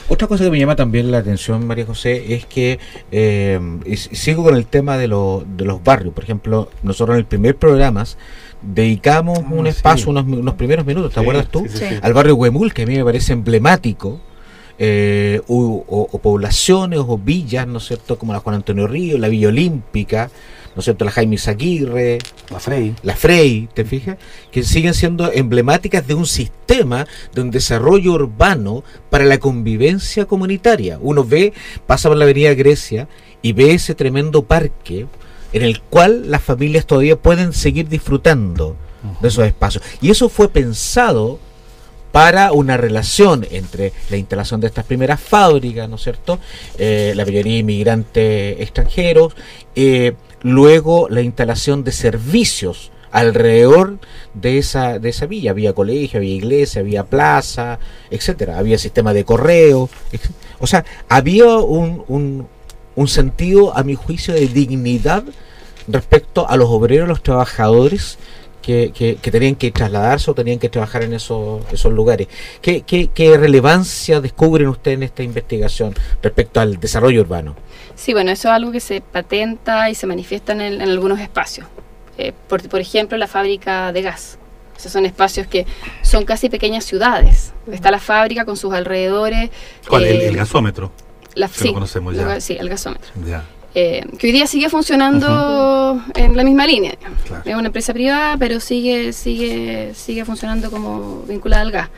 Otra cosa que me llama también la atención, María José, es que eh, sigo con el tema de, de los barrios. Por ejemplo, nosotros en el primer programa dedicamos ah, un espacio, unos, primeros minutos, ¿te acuerdas tú? Al barrio Huemul, que a mí me parece emblemático. Eh, o, poblaciones o villas, ¿no es cierto?, como la Juan Antonio Río, la Villa Olímpica, ¿no es cierto? La Jaime Zaguirre, la Frey, la Frey, ¿te fijas? Que siguen siendo emblemáticas de un sistema de un desarrollo urbano para la convivencia comunitaria. Uno ve, pasa por la Avenida Grecia y ve ese tremendo parque en el cual las familias todavía pueden seguir disfrutando de esos espacios. Y eso fue pensado para una relación entre la instalación de estas primeras fábricas, ¿no es cierto? Eh, la mayoría de inmigrantes extranjeros, eh, luego la instalación de servicios alrededor de esa, de esa villa. Había colegio, había iglesia, había plaza, etcétera. Había sistema de correo. O sea, había un, un, un, sentido, a mi juicio, de dignidad respecto a los obreros, los trabajadores que, que, tenían que trasladarse o tenían que trabajar en esos, esos lugares. ¿Qué, qué, qué relevancia descubren ustedes en esta investigación respecto al desarrollo urbano? Sí, bueno, eso es algo que se patenta y se manifiesta en, algunos espacios. Eh, por, por, ejemplo, la fábrica de gas. Esos son espacios que son casi pequeñas ciudades. Está la fábrica con sus alrededores. ¿Cuál? el, eh, gasómetro. La, sí, lo conocemos ya. sí, el gasómetro. Eh, que hoy día sigue funcionando en la misma línea. Es una empresa privada, pero sigue, sigue, sigue funcionando como vinculada al gas.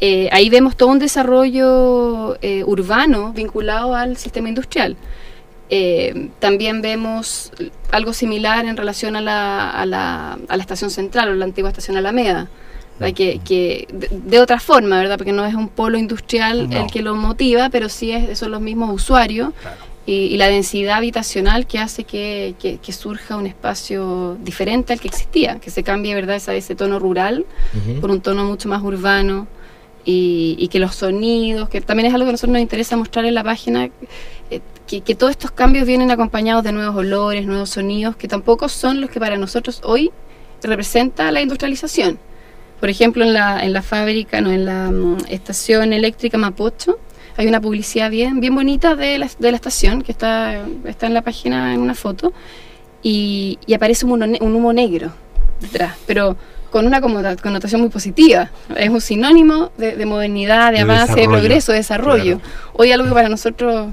eh, ahí vemos todo un desarrollo eh, urbano vinculado al sistema industrial. Eh, también vemos algo similar en relación a la, a la, a la estación central o la antigua estación Alameda. Que, que de, de otra forma, ¿verdad? Porque no es un polo industrial No. el que lo motiva, pero sí es, son los mismos usuarios y, y la densidad habitacional que hace que, que- que surja un espacio diferente al que existía, que se cambie, ¿verdad? Esa- ese tono rural por un tono mucho más urbano y, y que los sonidos, que también es algo que a nosotros nos interesa mostrar en la página, eh, que, que todos estos cambios vienen acompañados de nuevos olores, nuevos sonidos, que tampoco son los que para nosotros hoy representa la industrialización. Por ejemplo, en la, en la fábrica, no, en la mm, estación eléctrica Mapocho, hay una publicidad bien, bien bonita de la, de la estación, que está, está en la página en una foto, y, y aparece un humo, ne- un humo negro detrás, pero con una connotación muy positiva. Es un sinónimo de, de modernidad, de De avance, de progreso, de desarrollo. Hoy algo que para nosotros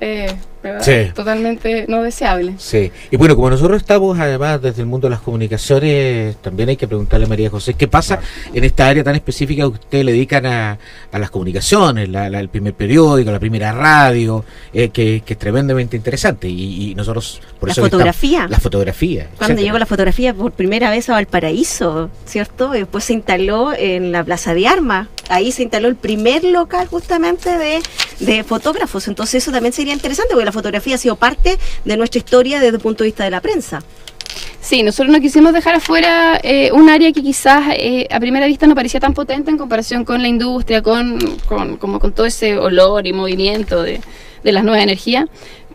es ¿verdad? Sí. totalmente no deseable. Sí, y bueno, como nosotros estamos además desde el mundo de las comunicaciones, también hay que preguntarle a María José, ¿qué pasa en esta área tan específica que ustedes le dedican a, a las comunicaciones, la- la- el primer periódico, la primera radio, eh, que, que es tremendamente interesante? Y, y nosotros, por La eso que estamos- fotografía. la fotografía. Cuando etcétera. llegó la fotografía por primera vez a Valparaíso, ¿cierto? Y después se instaló en la Plaza de Armas. Ahí se instaló el primer local justamente de, de fotógrafos. Entonces eso también sería interesante porque la fotografía ha sido parte de nuestra historia desde el punto de vista de la prensa. Sí, nosotros no quisimos dejar afuera eh, un área que quizás eh, a primera vista no parecía tan potente en comparación con la industria, con, como con todo ese olor y movimiento de, de las nuevas energías.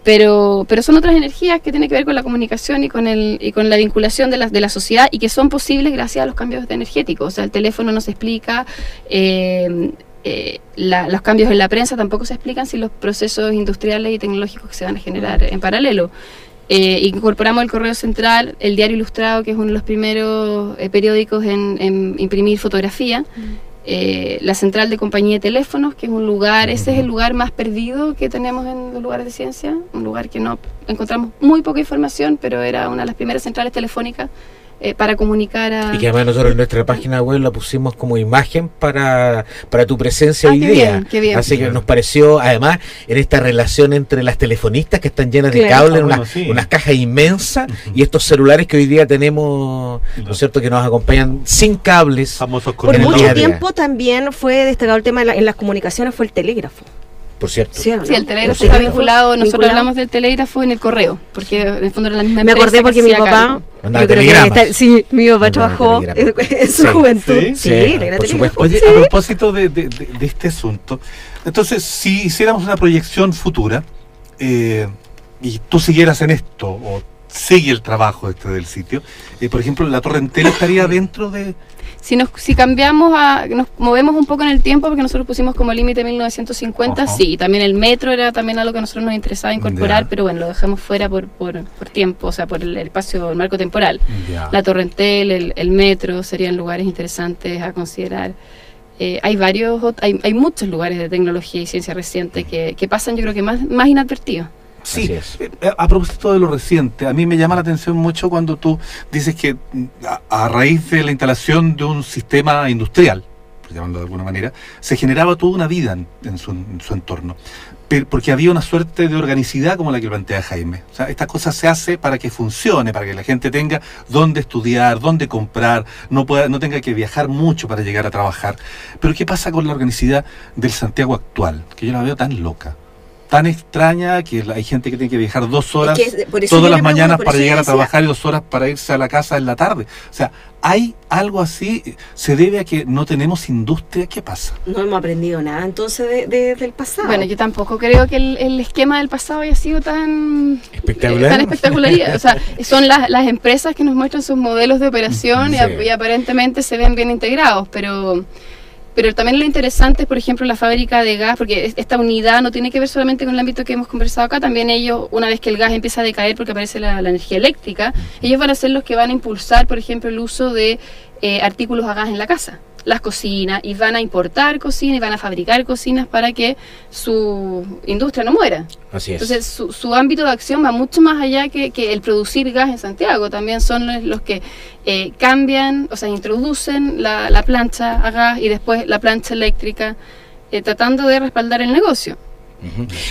Pero, pero son otras energías que tienen que ver con la comunicación y con, el, y con la vinculación de la, de la sociedad y que son posibles gracias a los cambios energéticos. O sea, el teléfono nos explica, eh, eh, la- los cambios en la prensa tampoco se explican sin los procesos industriales y tecnológicos que se van a generar en paralelo. Eh, incorporamos el correo central, el diario ilustrado, que es uno de los primeros eh, periódicos en, en imprimir fotografía. Eh, la central de compañía de teléfonos, que es un lugar, ese es el lugar más perdido que tenemos en los lugares de ciencia, un lugar que no encontramos muy poca información, pero era una de las primeras centrales telefónicas eh, para comunicar a... Y que además nosotros en nuestra página web la pusimos como imagen para, para tu presencia Ah, hoy qué día. bien, qué bien. Así que nos pareció, además, en esta relación entre las telefonistas que están llenas de Claro. cables, Ah, unas, bueno, sí. unas cajas inmensas, y estos celulares que hoy día tenemos, ¿no es cierto?, que nos acompañan sin cables. Famosos Por En mucho tiempo también fue destacado el tema de la- en las comunicaciones, fue el telégrafo. Por cierto. ¿sí? Sí, el telégrafo está vinculado, nosotros vinculado. hablamos del telégrafo en el correo, porque en el fondo era la misma Me acordé que porque mi papá, cargo. Mandaba yo creo que telegramas. está- sí, mi papá trabajó en, su Sí. juventud. Sí. Sí, por supuesto. Oye, Sí. a propósito de, de- de- de este asunto, entonces, si hiciéramos una proyección futura eh, y tú siguieras en esto, o sigue el trabajo este del sitio, eh, por ejemplo, la Torre Entel estaría dentro de... Si, nos, si cambiamos, a, nos movemos un poco en el tiempo, porque nosotros pusimos como límite 1950, Ajá. sí, también el metro era también algo que a nosotros nos interesaba incorporar, Ya. pero bueno, lo dejamos fuera por, por, por tiempo, o sea, por el, el espacio, el marco temporal. La Torrentel, el, el metro serían lugares interesantes a considerar. Eh, hay varios, hay, hay muchos lugares de tecnología y ciencia reciente que, que pasan, yo creo que más, más inadvertidos. Sí, eh, a propósito de lo reciente, a mí me llama la atención mucho cuando tú dices que mm, a, a raíz de la instalación de un sistema industrial, por llamarlo de alguna manera, se generaba toda una vida en, en su, en su entorno. Pero- porque había una suerte de organicidad como la que plantea Jaime. O sea, esta cosa se hace para que funcione, para que la gente tenga dónde estudiar, dónde comprar, no, pueda, no tenga que viajar mucho para llegar a trabajar. Pero ¿qué pasa con la organicidad del Santiago actual? Que yo la veo tan loca, tan extraña, que la- hay gente que tiene que viajar dos horas Es que todas las pregunto, mañanas para llegar a trabajar y dos horas para irse a la casa en la tarde. O sea, ¿hay algo así? ¿Se debe a que no tenemos industria? ¿Qué pasa? No hemos aprendido nada entonces de- de- del pasado. Bueno, yo tampoco creo que el, el esquema del pasado haya sido tan Espectacular. eh, tan espectacular. O sea, son las, las empresas que nos muestran sus modelos de operación Sí. y aparentemente se ven bien integrados, pero pero también lo interesante es, por ejemplo, la fábrica de gas, porque es- esta unidad no tiene que ver solamente con el ámbito que hemos conversado acá, también ellos, una vez que el gas empieza a decaer porque aparece la, la energía eléctrica, ellos van a ser los que van a impulsar, por ejemplo, el uso de eh, artículos a gas en la casa. Las cocinas y van a importar cocinas y van a fabricar cocinas para que su industria no muera. Así es. Entonces su, su ámbito de acción va mucho más allá que, que el producir gas en Santiago. También son los, los que eh, cambian, o sea, introducen la, la plancha a gas y después la plancha eléctrica, eh, tratando de respaldar el negocio.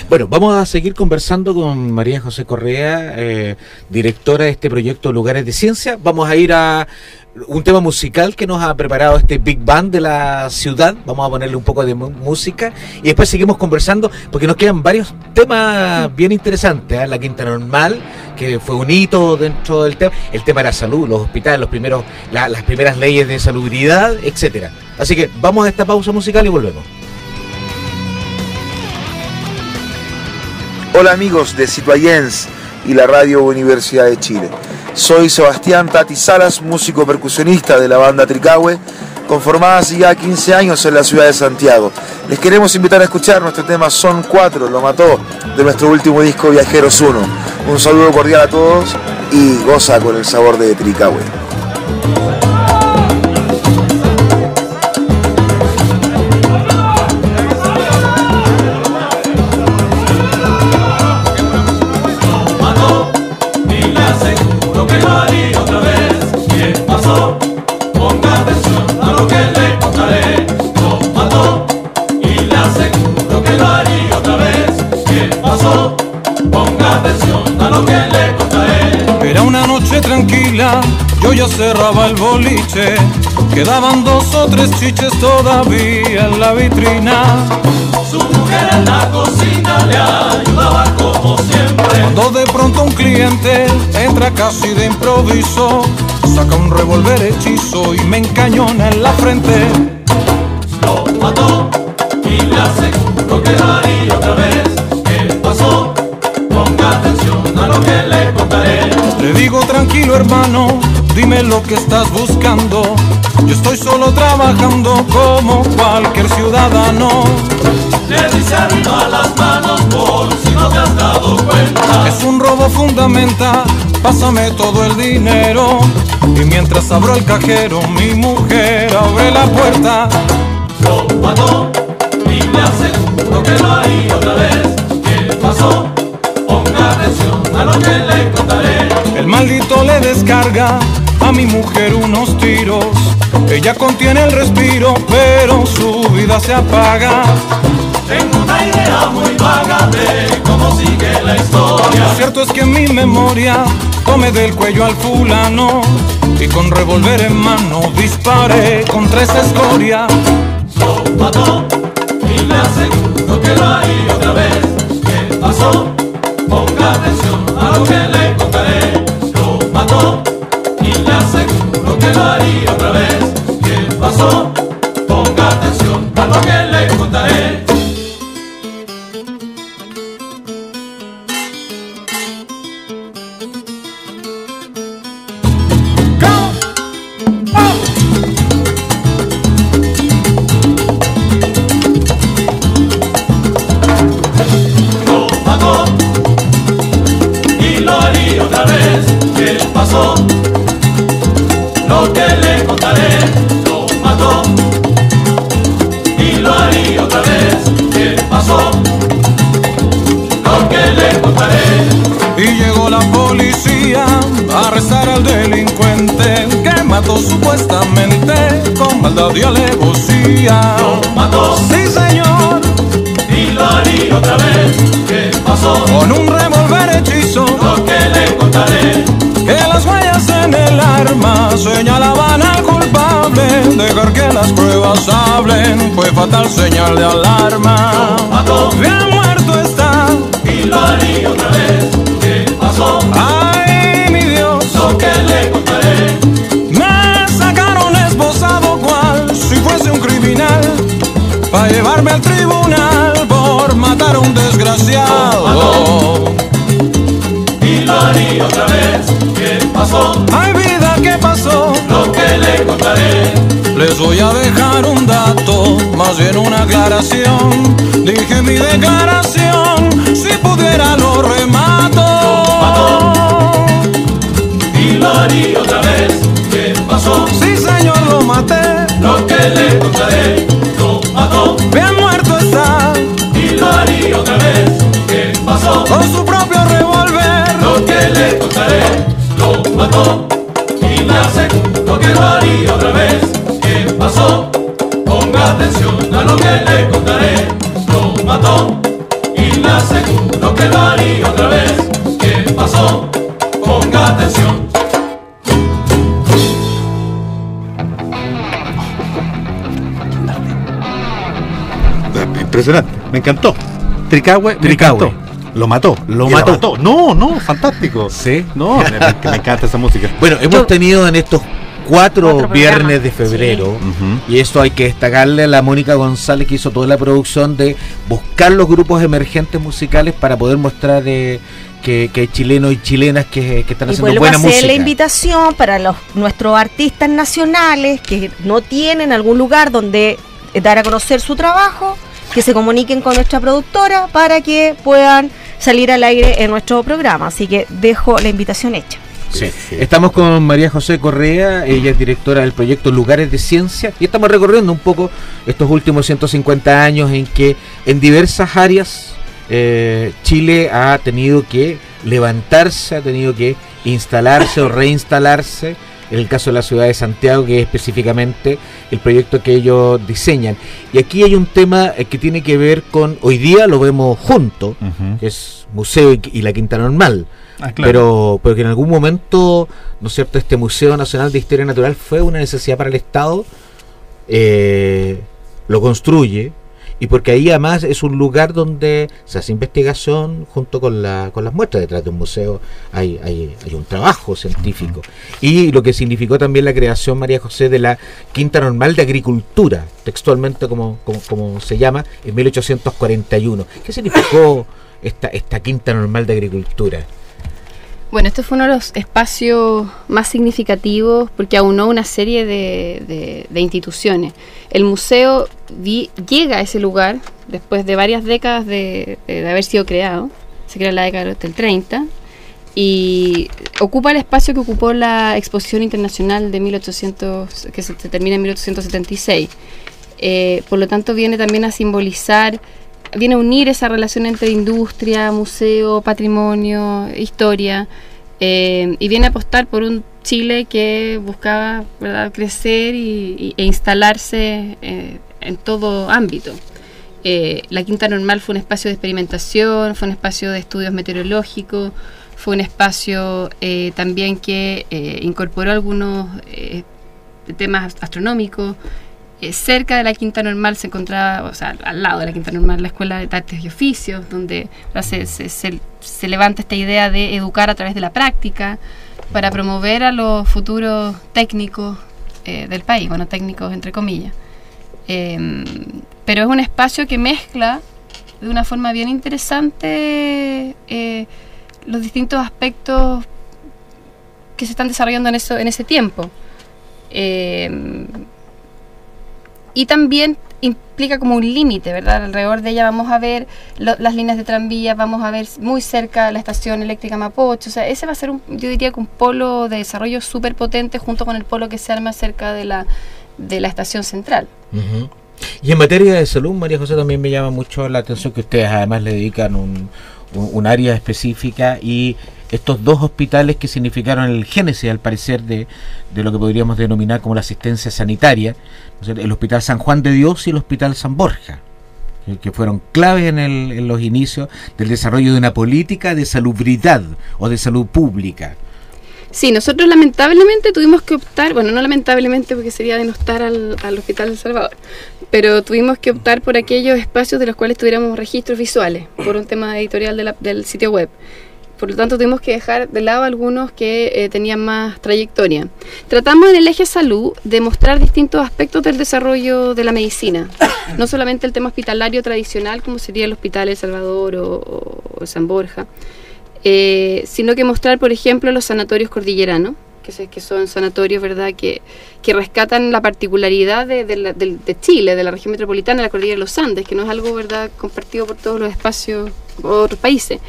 Bueno, vamos a seguir conversando con María José Correa, eh, directora de este proyecto Lugares de Ciencia. Vamos a ir a un tema musical que nos ha preparado este Big Band de la ciudad. Vamos a ponerle un poco de música y después seguimos conversando porque nos quedan varios temas bien interesantes. ¿eh? La Quinta Normal, que fue un hito dentro del tema, el tema de la salud, los hospitales, los primeros, la- las primeras leyes de salubridad, etcétera. Así que vamos a esta pausa musical y volvemos. Hola amigos de Citoyens y la Radio Universidad de Chile. Soy Sebastián Tati Salas, músico percusionista de la banda Tricahue, conformada hace ya 15 años en la ciudad de Santiago. Les queremos invitar a escuchar nuestro tema Son 4, lo mató, de nuestro último disco Viajeros 1. Un saludo cordial a todos y goza con el sabor de Tricahue. Atención a lo que le contaré. Era una noche tranquila, yo ya cerraba el boliche. Quedaban dos o tres chiches todavía en la vitrina. Su mujer en la cocina le ayudaba como siempre. Cuando de pronto un cliente entra casi de improviso, saca un revólver hechizo y me encañona en la frente. Lo mató y le aseguro que lo haría otra vez. Lo que le contaré. Le digo tranquilo hermano, dime lo que estás buscando. Yo estoy solo trabajando como cualquier ciudadano. Le dice arriba las manos por si no te has dado cuenta. Es un robo fundamental, pásame todo el dinero. Y mientras abro el cajero, mi mujer abre la puerta. Lo mató y le aseguro que lo haría otra vez. ¿Qué pasó? Atención a lo que le contaré. El maldito le descarga a mi mujer unos tiros. Ella contiene el respiro, pero su vida se apaga. Tengo una idea muy vaga de cómo sigue la historia. Lo cierto es que en mi memoria tomé del cuello al fulano y con revólver en mano disparé contra esa escoria. Lo mató y le aseguro que lo haría otra vez. ¿Qué pasó? Ponga atención a lo que le contaré. Lo mató y le aseguro que lo haría otra vez. ¿Qué pasó? Ponga atención a lo que le contaré. Mató supuestamente con maldad y alevosía. Lo mató Sí, señor, y lo haría otra vez. ¿Qué pasó? con un revólver hechizo Lo que le contaré. que las huellas en el arma señalaban al culpable. Dejar que las pruebas hablen fue fatal señal de alarma. Lo mató Bien muerto está, y lo haría otra vez. ¿Qué pasó? Para llevarme al tribunal por matar a un desgraciado. y lo haría otra vez. ¿Qué pasó? Ay vida, ¿qué pasó? Lo que le contaré. Les voy a dejar un dato, más bien una aclaración. Dije mi declaración, si pudiera lo remato. Y lo haría otra vez. ¿Qué pasó? Sí señor, lo maté. Lo que le pasó? Y me hace lo que lo haría otra vez. ¿Qué pasó? Ponga atención a lo que le contaré. Lo mató y me aseguro que lo haría otra vez. ¿Qué pasó? Ponga atención. Impresionante, me encantó. Tricahue, Tricahue. Lo mató. Lo mató. No, no, fantástico. Sí. No, me, encanta esa música. Bueno, hemos Yo- tenido en estos cuatro, Cuatro viernes de febrero, y esto hay que destacarle a la Mónica González que hizo toda la producción de buscar los grupos emergentes musicales para poder mostrar eh, que, que hay chilenos y chilenas que, que están Y haciendo vuelvo a buena hacer música. la invitación para los nuestros artistas nacionales que no tienen algún lugar donde eh, dar a conocer su trabajo, que se comuniquen con nuestra productora para que puedan salir al aire en nuestro programa. Así que dejo la invitación hecha. Sí. Estamos con María José Correa, ella es directora del proyecto Lugares de Ciencia y estamos recorriendo un poco estos últimos 150 años en que en diversas áreas eh, Chile ha tenido que levantarse, ha tenido que instalarse o reinstalarse. En el caso de la ciudad de Santiago, que es específicamente el proyecto que ellos diseñan. Y aquí hay un tema eh, que tiene que ver con, hoy día lo vemos juntos, Ujú. que es Museo y, y la Quinta Normal. Ah, claro. Pero, pero que en algún momento, ¿no es cierto?, este Museo Nacional de Historia Natural fue una necesidad para el Estado, eh, lo construye, y porque ahí además es un lugar donde se hace investigación junto con, la, con las muestras. Detrás de un museo hay, hay, hay un trabajo científico. Y lo que significó también la creación, María José, de la Quinta Normal de Agricultura, textualmente como, como, como se llama, en 1841. ¿Qué significó esta, esta Quinta Normal de Agricultura? Bueno, este fue uno de los espacios más significativos porque aunó una serie de, de- de instituciones. El museo llega a ese lugar después de varias décadas de, de haber sido creado. Se crea en la década del 30 y ocupa el espacio que ocupó la exposición internacional de 1800, que se, termina en 1876. Eh, por lo tanto, viene también a simbolizar, viene a unir esa relación entre industria, museo, patrimonio, historia, eh, y viene a apostar por un Chile que buscaba ¿verdad? crecer y, y- e instalarse eh, en todo ámbito. Eh, la Quinta Normal fue un espacio de experimentación, fue un espacio de estudios meteorológicos, fue un espacio eh, también que eh, incorporó algunos eh, temas astronómicos. Cerca de la Quinta Normal se encontraba, o sea, al lado de la Quinta Normal, la Escuela de Artes y Oficios, donde se, se- levanta esta idea de educar a través de la práctica para promover a los futuros técnicos del país, bueno, técnicos entre comillas. Em, pero es un espacio que mezcla de una forma bien interesante eh, los distintos aspectos que se están desarrollando en, eso, en ese tiempo. Em, y también implica como un límite, ¿verdad? Alrededor de ella vamos a ver lo- las líneas de tranvía, vamos a ver muy cerca la estación eléctrica Mapocho, o sea, ese va a ser, un, yo diría que un polo de desarrollo súper potente junto con el polo que se arma cerca de la, de la estación central. Y en materia de salud, María José, también me llama mucho la atención que ustedes además le dedican un, un- un área específica y estos dos hospitales que significaron el génesis, al parecer, de, de lo que podríamos denominar como la asistencia sanitaria, el Hospital San Juan de Dios y el Hospital San Borja, que fueron claves en, el- en los inicios del desarrollo de una política de salubridad o de salud pública. Sí, nosotros lamentablemente tuvimos que optar, bueno, no lamentablemente porque sería denostar al, al Hospital del Salvador, pero tuvimos que optar por aquellos espacios de los cuales tuviéramos registros visuales, por un tema editorial de la- del sitio web. Por lo tanto, tuvimos que dejar de lado algunos que eh, tenían más trayectoria. Tratamos en el eje salud de mostrar distintos aspectos del desarrollo de la medicina. No solamente el tema hospitalario tradicional, como sería el Hospital El Salvador o, o San Borja, eh, sino que mostrar, por ejemplo, los sanatorios cordilleranos, que, se- que son sanatorios, ¿verdad?, que, que rescatan la particularidad de, de la- del- de Chile, de la región metropolitana, de la cordillera de los Andes, que no es algo, ¿verdad?, compartido por todos los espacios, por otros países.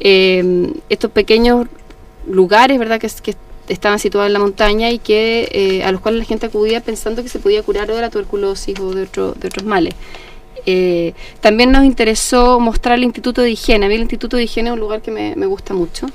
Eh, estos pequeños lugares, ¿verdad?, que, estaban situados en la montaña y que eh, a los cuales la gente acudía pensando que se podía curar de la tuberculosis o de, otro- de otros males. Eh, también nos interesó mostrar el Instituto de Higiene. A mí el Instituto de Higiene es un lugar que me, me gusta mucho.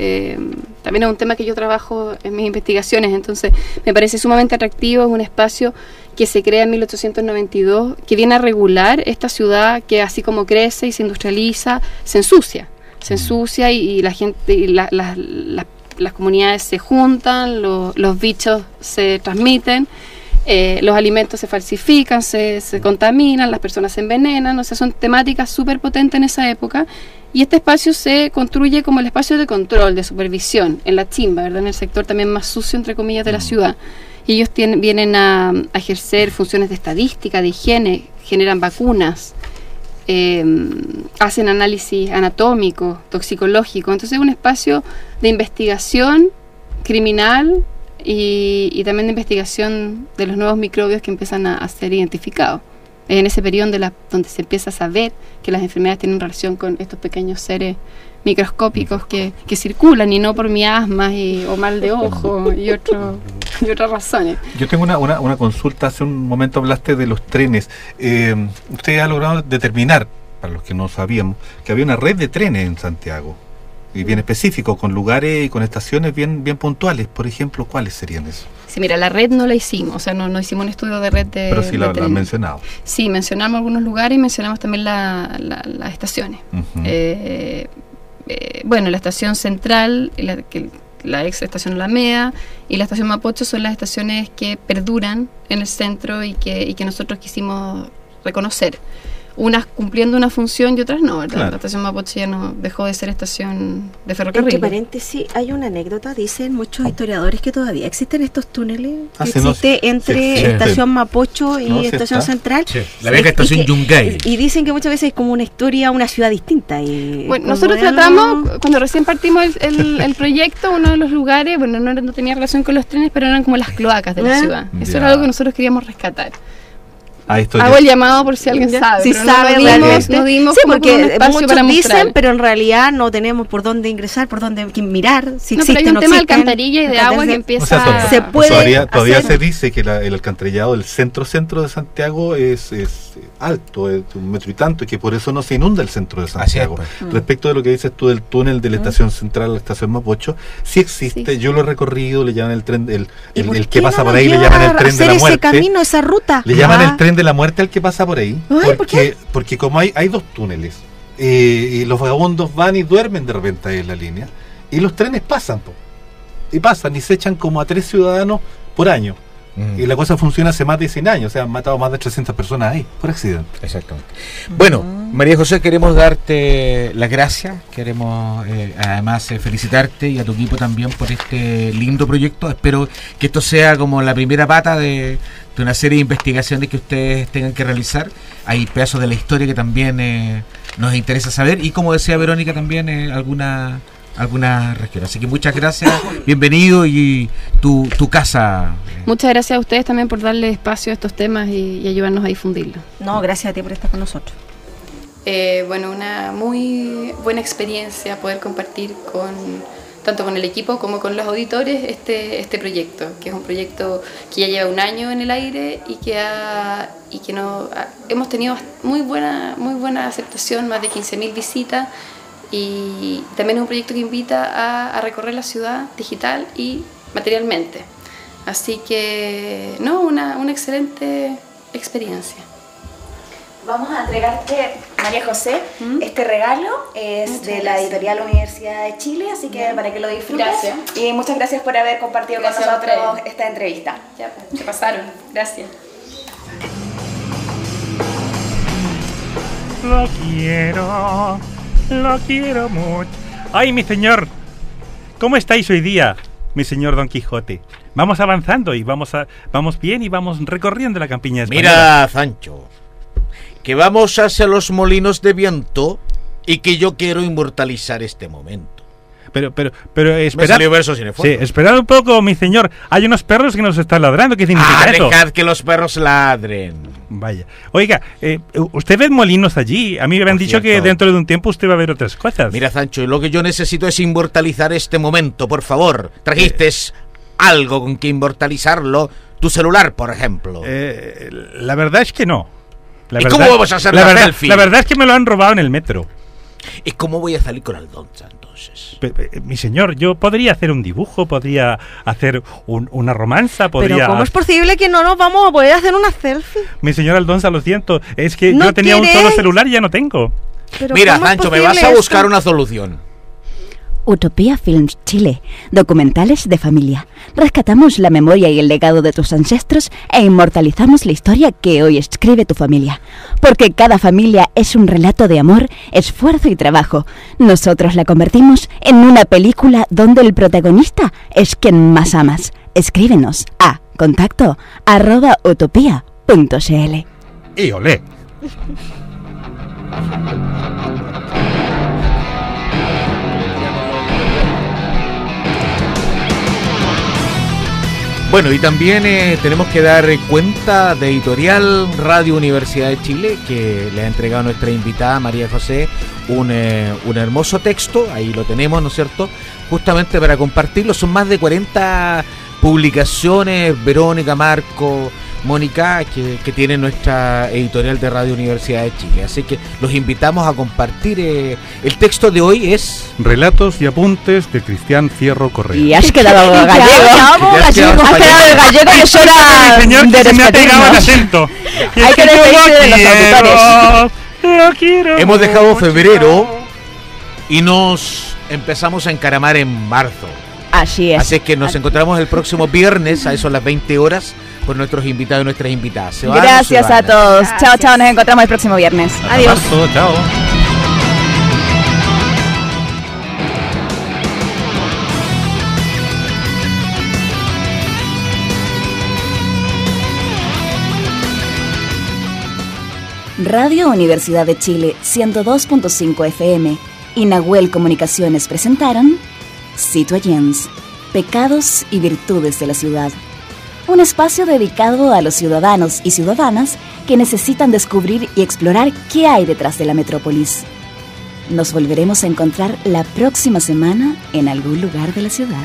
Eh, también es un tema que yo trabajo en mis investigaciones, entonces me parece sumamente atractivo. Es un espacio que se crea en 1892, que viene a regular esta ciudad que así como crece y se industrializa, se ensucia. Se ensucia y, y la gente, y la- la- la- las comunidades se juntan, lo- los bichos se transmiten, eh, los alimentos se falsifican, se, se contaminan, las personas se envenenan, o sea, son temáticas súper potentes en esa época. Y este espacio se construye como el espacio de control, de supervisión, en la chimba, ¿verdad? En el sector también más sucio, entre comillas, de la ciudad. Y ellos tienen, vienen a, a ejercer funciones de estadística, de higiene, generan vacunas, eh, hacen análisis anatómico, toxicológico. Entonces es un espacio de investigación criminal y, y también de investigación de los nuevos microbios que empiezan a, ser identificados. En ese periodo de la, donde se empieza a saber que las enfermedades tienen relación con estos pequeños seres microscópicos que, que circulan y no por miasmas o mal de ojo y, otro, y otras razones. Yo tengo una, una, una consulta. Hace un momento hablaste de los trenes. Eh, usted ha logrado determinar, para los que no sabíamos, que había una red de trenes en Santiago. Y bien específico, con lugares y con estaciones bien, bien puntuales. Por ejemplo, ¿cuáles serían eso? Sí, mira, la red no la hicimos, o sea, no, no hicimos un estudio de red de. Pero sí de la, la han mencionado. Sí, mencionamos algunos lugares y mencionamos también la- la- las estaciones. Eh, eh, bueno, la estación central, la, que- la ex estación Alameda y la estación Mapocho son las estaciones que perduran en el centro y que, y que nosotros quisimos reconocer. Unas cumpliendo una función y otras no, ¿verdad? Claro. La estación Mapocho ya no dejó de ser estación de Entre ferrocarril. paréntesis, hay una anécdota, dicen muchos historiadores que todavía existen estos túneles Ah, que sí, no, existe sí, entre sí, sí. estación Mapocho y No, estación está. central. Sí, la vieja estación y que- Yungay. Y dicen que muchas veces es como una historia, una ciudad distinta. Y Bueno, nosotros algo- tratamos, cuando recién partimos el, el- el proyecto, uno de los lugares, bueno, no, no tenía relación con los trenes, pero eran como las cloacas de la Ah, ciudad. Eso ya. era algo que nosotros queríamos rescatar. Esto Hago el llamado por si alguien sabe. si pero no sabe nos dimos, realmente. no dimos sí, porque muchos para dicen, pero en realidad no tenemos por dónde ingresar, por dónde mirar, si No, pero existen hay un no tema de existen. alcantarilla y de agua que empieza O sea, to- Se puede todavía, todavía hacer- se dice que la- el alcantarillado del centro-centro de Santiago es, es alto, es un metro y tanto, y que por eso no se inunda el centro de es, Santiago. pues. Respecto de lo que dices tú del túnel de la estación central a la estación Mapocho, sí existe, Sí. yo lo he recorrido, le llaman el tren, el, ¿Y el, qué que pasa no por ahí, le llaman el tren de hacer la ese muerte. camino, esa ruta. Le llaman el tren de la muerte al que pasa por ahí. Ay, ¿por porque, porque como hay, hay dos túneles, eh, y los vagabundos van y duermen de repente ahí en la línea, y los trenes pasan, po. y pasan y se echan como a tres ciudadanos por año. Mm. Y la cosa funciona hace más de 100 años, o sea, han matado más de 300 personas ahí, por accidente. Exactamente. Bueno, María José, queremos darte las gracias, queremos eh, además eh, felicitarte y a tu equipo también por este lindo proyecto. Espero que esto sea como la primera pata de, de una serie de investigaciones que ustedes tengan que realizar. Hay pedazos de la historia que también eh, nos interesa saber y como decía Verónica también eh, alguna alguna región. Así que muchas gracias, bienvenido y tu, tu casa. Muchas gracias a ustedes también por darle espacio a estos temas y, y ayudarnos a difundirlo. No, gracias a ti por estar con nosotros. Eh, bueno, una muy buena experiencia poder compartir con tanto con el equipo como con los auditores este, este proyecto, que es un proyecto que ya lleva un año en el aire y que, ha, y que no, ha- hemos tenido muy buena, muy buena aceptación, más de 15.000 visitas y también es un proyecto que invita a, a recorrer la ciudad digital y materialmente. Así que, no, una, una excelente experiencia. Vamos a entregarte, María José, ¿Mm? este regalo es Muchas de la editorial Universidad de Chile, así que para que lo disfrutes. Gracias. Y muchas gracias por haber compartido Gracias con nosotros esta entrevista. Ya, pues, se pasaron. Gracias. Lo quiero, lo quiero mucho. Ay, mi señor, ¿cómo estáis hoy día, mi señor Don Quijote? Vamos avanzando y vamos a, vamos bien y vamos recorriendo la campiña española. Mira, Sancho, que vamos hacia los molinos de viento y que yo quiero inmortalizar este momento. Pero, pero, pero Me esperad. salió verso sin Sí, esperad un poco, mi señor. Hay unos perros que nos están ladrando. ¿Qué significa Ah, eso? dejad que los perros ladren. Vaya. Oiga, eh, ¿usted ve molinos allí? A mí me habían Por dicho que cierto. dentro de un tiempo usted va a ver otras cosas. Mira, Sancho, lo que yo necesito es inmortalizar este momento, por favor. ¿Trajiste algo con que inmortalizarlo? Tu celular, por ejemplo. Eh, la verdad es que no. La ¿Y verdad- cómo vamos a hacer la la verdad, selfie? La verdad es que me lo han robado en el metro. ¿Y cómo voy a salir con el don Santos? Entonces. Mi señor, yo podría hacer un dibujo, podría hacer un- una romanza, Pero podría... ¿cómo es posible que no nos vamos a poder hacer una selfie? Mi señor Aldonza, lo siento, es que ¿No yo tenía un solo celular y ya no tengo. Pero Mira, ¿cómo es Sancho, me vas a buscar esto? una solución. Utopía Films Chile, documentales de familia. Rescatamos la memoria y el legado de tus ancestros e inmortalizamos la historia que hoy escribe tu familia. Porque cada familia es un relato de amor, esfuerzo y trabajo. Nosotros la convertimos en una película donde el protagonista es quien más amas. Escríbenos a contacto arroba utopía.cl. Y olé. Bueno, y también eh, tenemos que dar cuenta de Editorial Radio Universidad de Chile, que le ha entregado a nuestra invitada María José un, eh, un hermoso texto, ahí lo tenemos, ¿no es cierto? Justamente para compartirlo, son más de 40 publicaciones, Verónica, Marco, Mónica, que, que tiene nuestra editorial de Radio Universidad de Chile. Así que los invitamos a compartir. eh, el texto de hoy es... Relatos y apuntes de Cristian Fierro Correa. Y has quedado gallego. has quedado Has quedado el gallego y es hora Mi señor, de que se me ha pegado el acento. Es Hay que despedirse lo de los auditores. lo quiero Hemos dejado febrero y nos empezamos a encaramar en marzo. Así es. Así es que nos encontramos el próximo viernes a eso a las 20 horas con nuestros invitados y nuestras invitadas. Se van o se Gracias a van. todos. Chao, Gracias. chao. Nos encontramos el próximo viernes. Hasta Adiós. marzo, chao. Radio Universidad de Chile 102.5 FM y Nahuel Comunicaciones presentaron Citoyens, Pecados y Virtudes de la Ciudad. Un espacio dedicado a los ciudadanos y ciudadanas que necesitan descubrir y explorar qué hay detrás de la metrópolis. Nos volveremos a encontrar la próxima semana en algún lugar de la ciudad.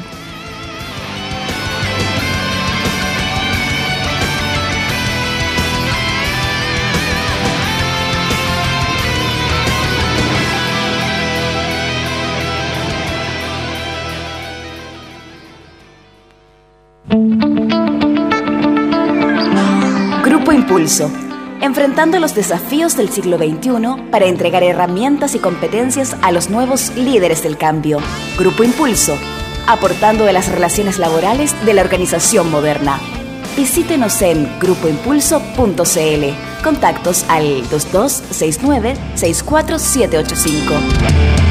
Impulso. Enfrentando los desafíos del siglo XXI para entregar herramientas y competencias a los nuevos líderes del cambio. Grupo Impulso. Aportando de las relaciones laborales de la organización moderna. Visítenos en grupoimpulso.cl. Contactos al 2269 64785.